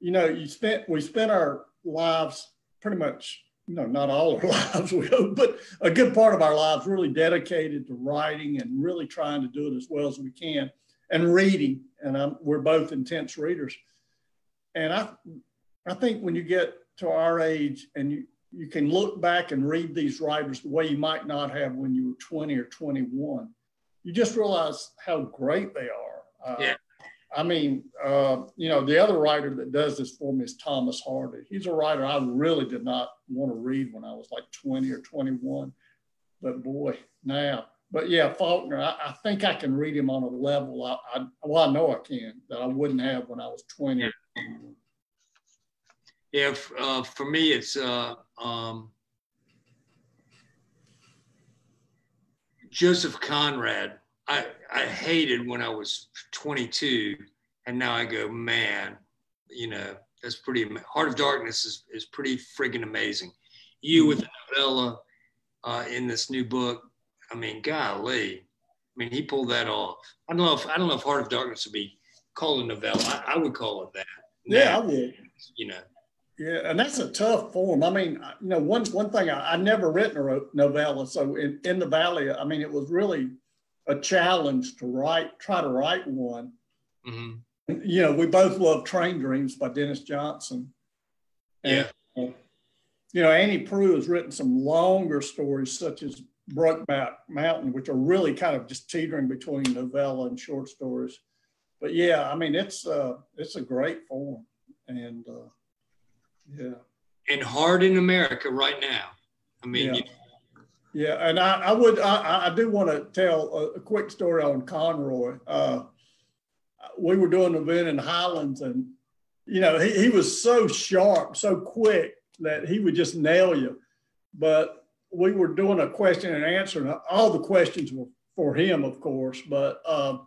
you know, you spent we spent our lives pretty much, you know, not all our (laughs) lives, but a good part of our lives really dedicated to writing and really trying to do it as well as we can and reading. And I'm, we're both intense readers. And I, I think when you get to our age and you, you can look back and read these writers the way you might not have when you were 20 or 21, you just realize how great they are. Uh, yeah. I mean, uh, you know, the other writer that does this for me is Thomas Hardy. He's a writer I really did not want to read when I was like 20 or 21. But boy, now, but yeah, Faulkner, I, I think I can read him on a level I, I, well, I know I can that I wouldn't have when I was 20. Yeah, uh, for me, it's uh, um, Joseph Conrad. I, I hated when I was 22, and now I go, man, you know, that's pretty. Heart of Darkness is, is pretty friggin' amazing. You with the novella uh, in this new book, I mean, golly, I mean, he pulled that off. I don't know if I don't know if Heart of Darkness would be called a novella. I, I would call it that. Yeah, now, I would. You know, yeah, and that's a tough form. I mean, you know, one one thing I, I never written a novella, so in, in the valley, I mean, it was really a challenge to write, try to write one. Mm-hmm. You know, we both love Train Dreams by Denis Johnson. And, yeah. You know, Annie Proulx has written some longer stories, such as Brokeback Mountain, which are really kind of just teetering between novella and short stories. But yeah, I mean, it's uh, it's a great form, and uh, yeah. And hard in America right now. I mean, yeah. You yeah, and I, I would I, I do want to tell a, a, quick story on Conroy. Uh, we were doing an event in Highlands, and you know he, he was so sharp, so quick that he would just nail you. But we were doing a question and answer, and all the questions were for him, of course. But uh,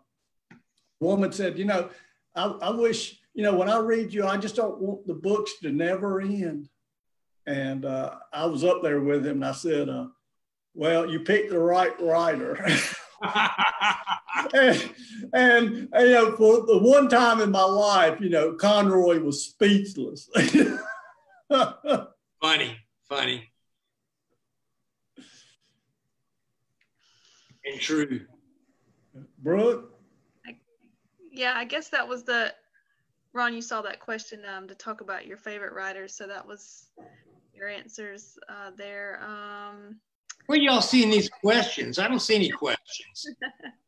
woman said, you know, I, I wish you know, when I read you, I just don't want the books to never end. And uh, I was up there with him and I said, uh, well, you picked the right writer. and, (laughs) and, and, you know, for the one time in my life, you know, Conroy was speechless. (laughs) funny, funny. And true. Brooke? Yeah, I guess that was the Ron, you saw that question um, to talk about your favorite writers, so that was your answers uh, there. Um, Where y'all seeing these questions? I don't see any questions.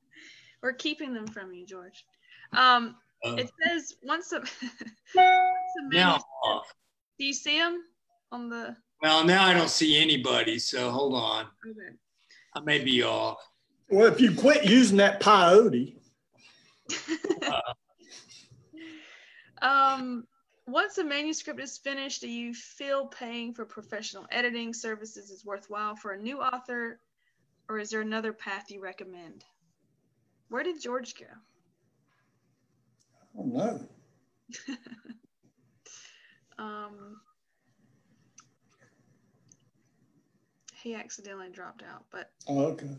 (laughs) We're keeping them from you, George. Um, uh, it says once a, (laughs) once a now, do you see them on the? Well, now I don't see anybody, so hold on. Okay. I may be off. Well, if you quit using that peyote. uh, um, once a manuscript is finished, do you feel paying for professional editing services is worthwhile for a new author, or is there another path you recommend? Where did George go? I don't know. (laughs) um, he accidentally dropped out, but oh, okay.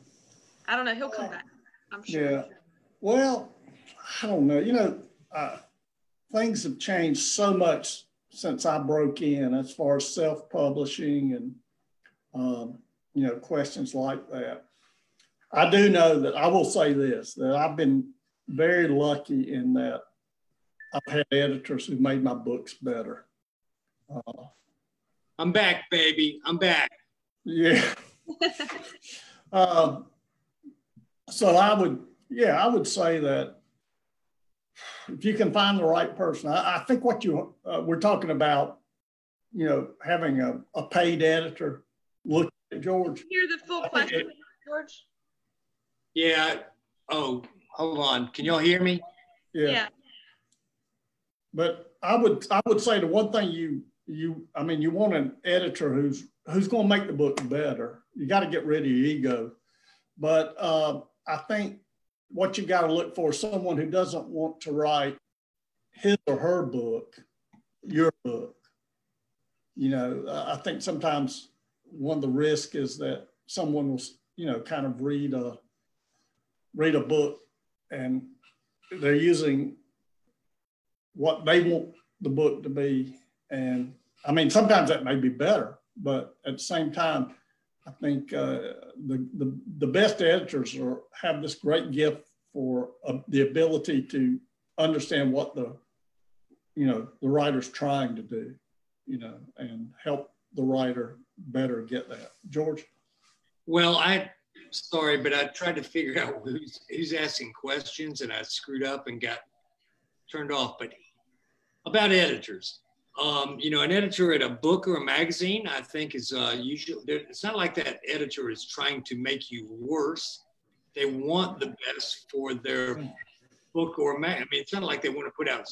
I don't know. He'll come back. I'm sure. Yeah. Well, I don't know. You know, uh, things have changed so much since I broke in as far as self-publishing and um, you know questions like that. I do know that I will say this that I've been very lucky in that I've had editors who made my books better. Uh, I'm back, baby. I'm back. Yeah. (laughs) um, so I would, yeah, I would say that if you can find the right person, I, I think what you uh, we're talking about, you know, having a, a paid editor look at George. Hear the full question, it, George. Yeah. Oh, hold on. Can y'all hear me? Yeah. yeah. But I would I would say the one thing you you I mean you want an editor who's who's going to make the book better. You got to get rid of your ego. But uh, I think what you got to look for is someone who doesn't want to write his or her book, your book. you know, I think sometimes one of the risks is that someone will, you know, kind of read a read a book and they're using what they want the book to be. And I mean, sometimes that may be better, but at the same time, I think uh, the, the, the best editors are, have this great gift for uh, the ability to understand what the, you know, the writer's trying to do, you know, and help the writer better get that. George? Well, I, sorry, but I tried to figure out who's, who's asking questions and I screwed up and got turned off. But about editors, um, you know, an editor at a book or a magazine, I think is uh, usually, it's not like that editor is trying to make you worse. They want the best for their book or mag. I mean, it's not like they want to put out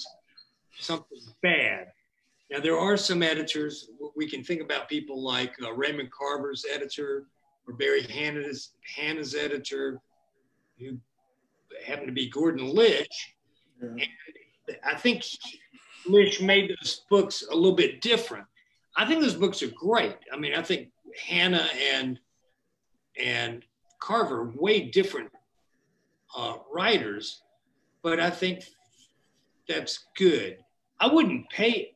something bad. Now, there are some editors, we can think about people like uh, Raymond Carver's editor or Barry Hannah's, Hannah's editor, who happened to be Gordon Lish. Yeah. I think Lish made those books a little bit different. I think those books are great. I mean, I think Hannah and and Carver way different uh, writers, but I think that's good. I wouldn't pay.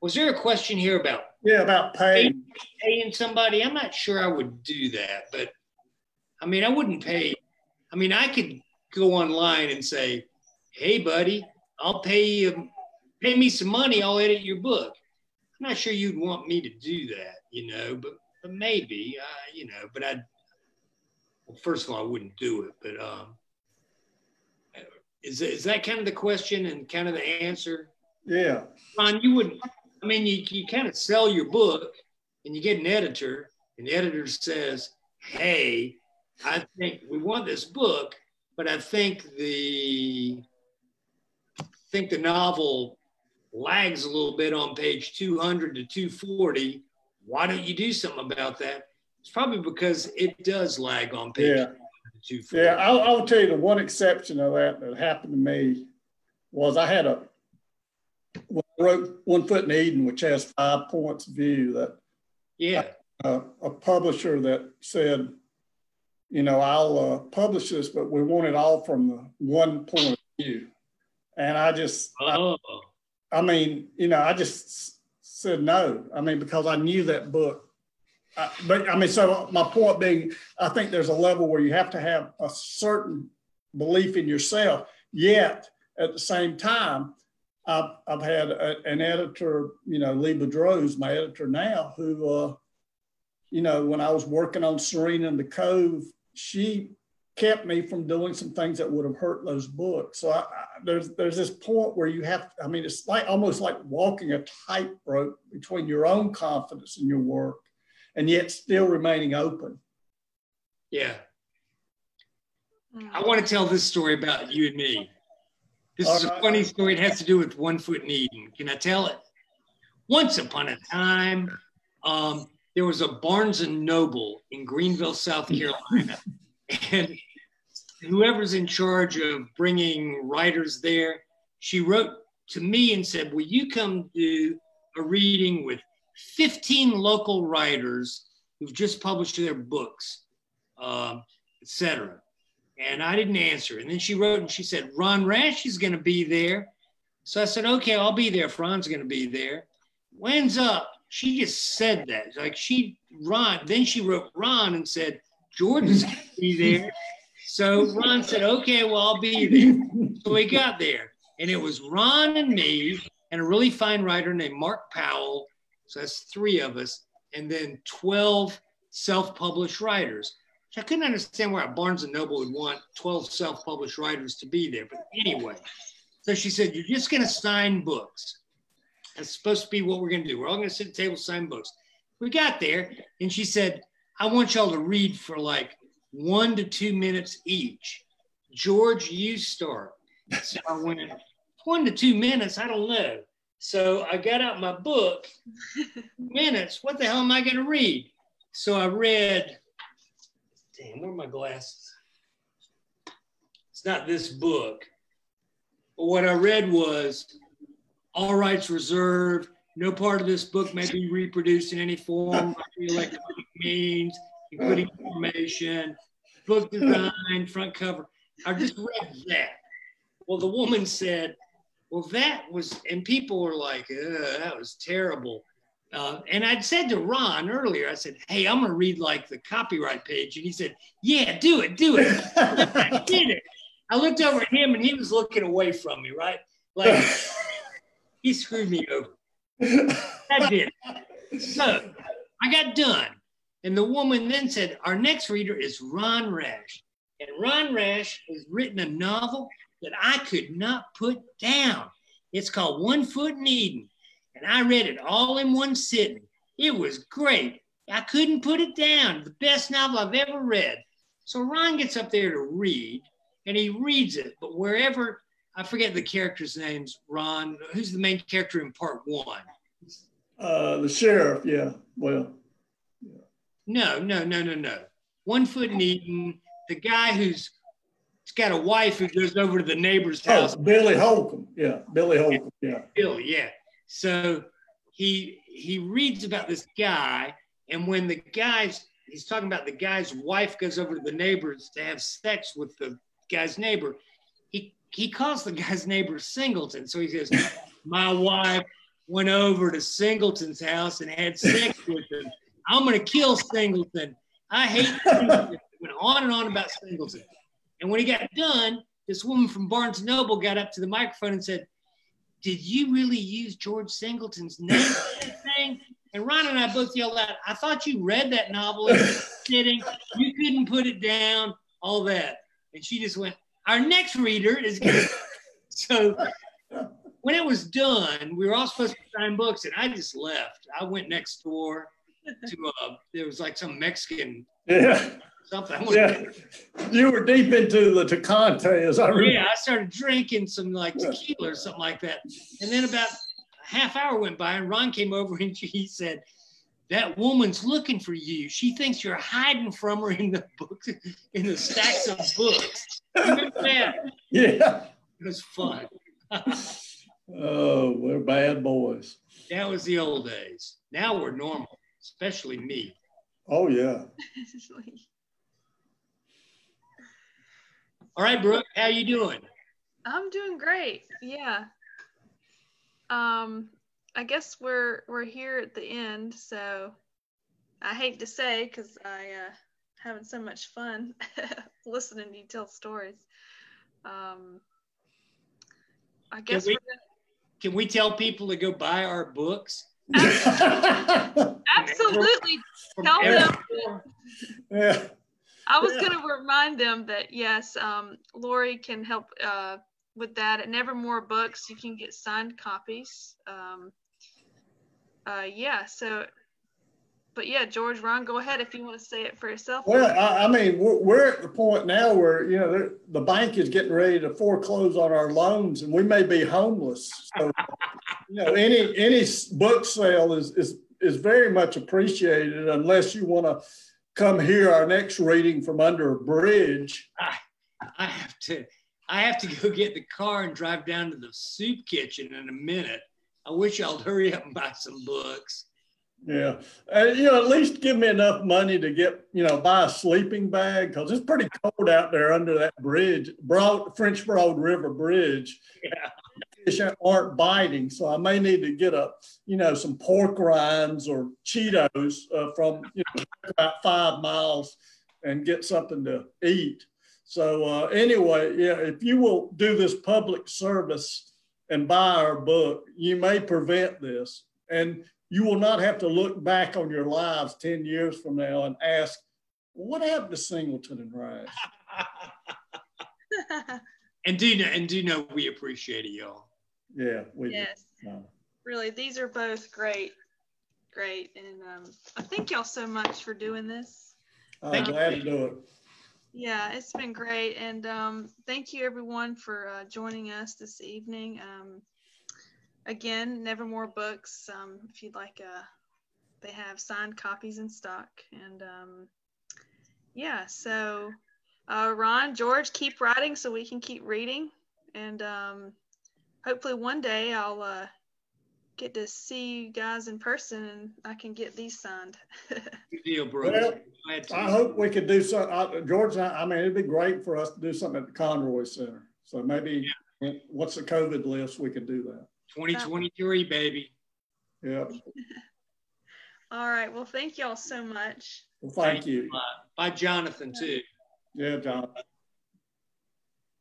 Was there a question here about? Yeah, about paying paying somebody. I'm not sure I would do that, but I mean, I wouldn't pay. I mean, I could go online and say, "Hey, buddy, I'll pay you pay me some money, I'll edit your book. I'm not sure you'd want me to do that, you know, but, but maybe, uh, you know, but I'd, well, first of all, I wouldn't do it, but um, is, is that kind of the question and kind of the answer? Yeah. Ron, you wouldn't, I mean, you, you kind of sell your book and you get an editor, and the editor says, hey, I think we want this book, but I think the I think the novel lags a little bit on page 200 to 240. Why don't you do something about that? It's probably because it does lag on page yeah. 240. Yeah, I'll, I'll tell you the one exception of that that happened to me was I had a when I wrote One Foot in Eden, which has five points of view, that yeah, a publisher that said, you know, I'll uh, publish this, but we want it all from the one point of view. And I just, oh. I, I mean, you know, I just said no. I mean, because I knew that book. I, but I mean, so my point being, I think there's a level where you have to have a certain belief in yourself. Yet at the same time, I've, I've had a, an editor, you know, Lee Boudreaux, my editor now, who, uh, you know, when I was working on Serena and the Cove, she kept me from doing some things that would have hurt those books. So I, I, there's there's this point where you have. I mean, it's like almost like walking a tightrope between your own confidence in your work, and yet still remaining open. Yeah. I want to tell this story about you and me. This All is right. a funny story. It has to do with One Foot in Eden. Can I tell it? Once upon a time, um, there was a Barnes and Noble in Greenville, South Carolina, (laughs) and whoever's in charge of bringing writers there, she wrote to me and said, Will you come do a reading with 15 local writers who've just published their books, um, etc. And I didn't answer. And then she wrote and she said, Ron Rash is going to be there. So I said, okay, I'll be there Ron's going to be there. When's up? She just said that. Like she, Ron, then she wrote Ron and said, Jordan's going to be there. So Ron said, okay, well, I'll be there. So we got there. And it was Ron and me and a really fine writer named Mark Powell. So that's three of us. And then 12 self published writers. I couldn't understand why Barnes and Noble would want 12 self published writers to be there. But anyway, so she said, You're just going to sign books. That's supposed to be what we're going to do. We're all going to sit at the table, sign books. We got there, and she said, I want y'all to read for like one to two minutes each. George, you start. So I went, one to two minutes, I don't know. So I got out my book, (laughs) minutes, what the hell am I going to read? So I read, damn, where are my glasses? It's not this book. But what I read was All Rights Reserved, No part of this book may be reproduced in any form by electronic means, including information, book design, front cover. I just read that. Well, the woman said, well, that was, and people were like, that was terrible. Uh, and I'd said to Ron earlier, I said, Hey, I'm going to read like the copyright page. And he said, Yeah, do it, do it. I (laughs) did it. I looked over at him and he was looking away from me, right? Like he screwed me over. I did. So I got done. And the woman then said, Our next reader is Ron Rash. And Ron Rash has written a novel that I could not put down. It's called One Foot in Eden. And I read it all in one sitting. It was great. I couldn't put it down. The best novel I've ever read. So Ron gets up there to read and he reads it. But wherever, I forget the character's names, Ron, who's the main character in part one? Uh, the sheriff, yeah. Well. No, no, no, no, no. One foot in Eden, the guy who's got a wife who goes over to the neighbor's oh, house. Billy Holcombe, yeah, Billy Holcombe, yeah. Billy, yeah. So he he reads about this guy, and when the guy's he's talking about the guy's wife goes over to the neighbors to have sex with the guy's neighbor, he he calls the guy's neighbor Singleton. So he says, My wife went over to Singleton's house and had sex with him. I'm gonna kill Singleton. I hate (laughs) Singleton. Went on and on about Singleton. And when he got done, this woman from Barnes Noble got up to the microphone and said, Did you really use George Singleton's name thing? And Ron and I both yelled out, I thought you read that novel sitting. You couldn't put it down, all that. And she just went, Our next reader is going (laughs) to. So when it was done, we were all supposed to sign books, and I just left. I went next door to, uh, there was like some Mexican. Yeah something. Yeah. You were deep into the Tecate, as I remember. Yeah, I started drinking some like tequila or something like that. And then about a half hour went by, and Ron came over and (laughs) he said, that woman's looking for you. She thinks you're hiding from her in the books, in the stacks of books. Remember that? (laughs) Yeah. It was fun. (laughs) oh, we're bad boys. That was the old days. Now we're normal, especially me. Oh yeah. (laughs) All right, Brooke, how you doing? I'm doing great. Yeah. Um, I guess we're we're here at the end, so I hate to say because I uh, having so much fun (laughs) listening to you tell stories. Um, I guess can we, gonna... can we tell people to go buy our books? Absolutely. (laughs) Absolutely. Tell them. Yeah. I was going to remind them that yes, um, Lori can help uh, with that. At Nevermore Books, you can get signed copies. Um, uh, yeah, so, but yeah, George, Ron, go ahead if you want to say it for yourself. Well, I, I mean, we're, we're, at the point now where you know the bank is getting ready to foreclose on our loans, and we may be homeless. So, you know, any any book sale is is is very much appreciated unless you want to come hear our next reading from under a bridge. I, I have to I have to go get the car and drive down to the soup kitchen in a minute. I wish y'all'd hurry up and buy some books. Yeah, uh, you know, at least give me enough money to get, you know, buy a sleeping bag because it's pretty cold out there under that bridge, Broad French Broad River Bridge. Yeah fish aren't biting. So I may need to get a, you know, some pork rinds or Cheetos uh, from you know, about five miles and get something to eat. So uh, anyway, yeah, if you will do this public service and buy our book, you may prevent this. And you will not have to look back on your lives 10 years from now and ask, what happened to Singleton and Rice? (laughs) and do know, and do know we appreciate it, y'all. Yeah, we yes. Really, these are both great, great, and um, I thank y'all so much for doing this. I'm glad to do it. Yeah, it's been great, and um, thank you everyone for uh, joining us this evening. Um, again, Nevermore Books. Um, if you'd like, uh, they have signed copies in stock, and um, yeah. So, uh, Ron, George, keep writing so we can keep reading, and um, hopefully one day I'll uh, get to see you guys in person and I can get these signed. (laughs) Good deal, bro. Well, I hope we could do some, uh, George, I, I mean, it'd be great for us to do something at the Conroy Center. So maybe, once the COVID lifts, we could do that. 2023, baby. Yeah, (laughs) All right. Well, thank y'all so much. well, thank you. Bye. Bye, Jonathan, too. Yeah, John,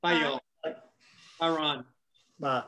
Bye, Bye. y'all. Bye, Ron. bye.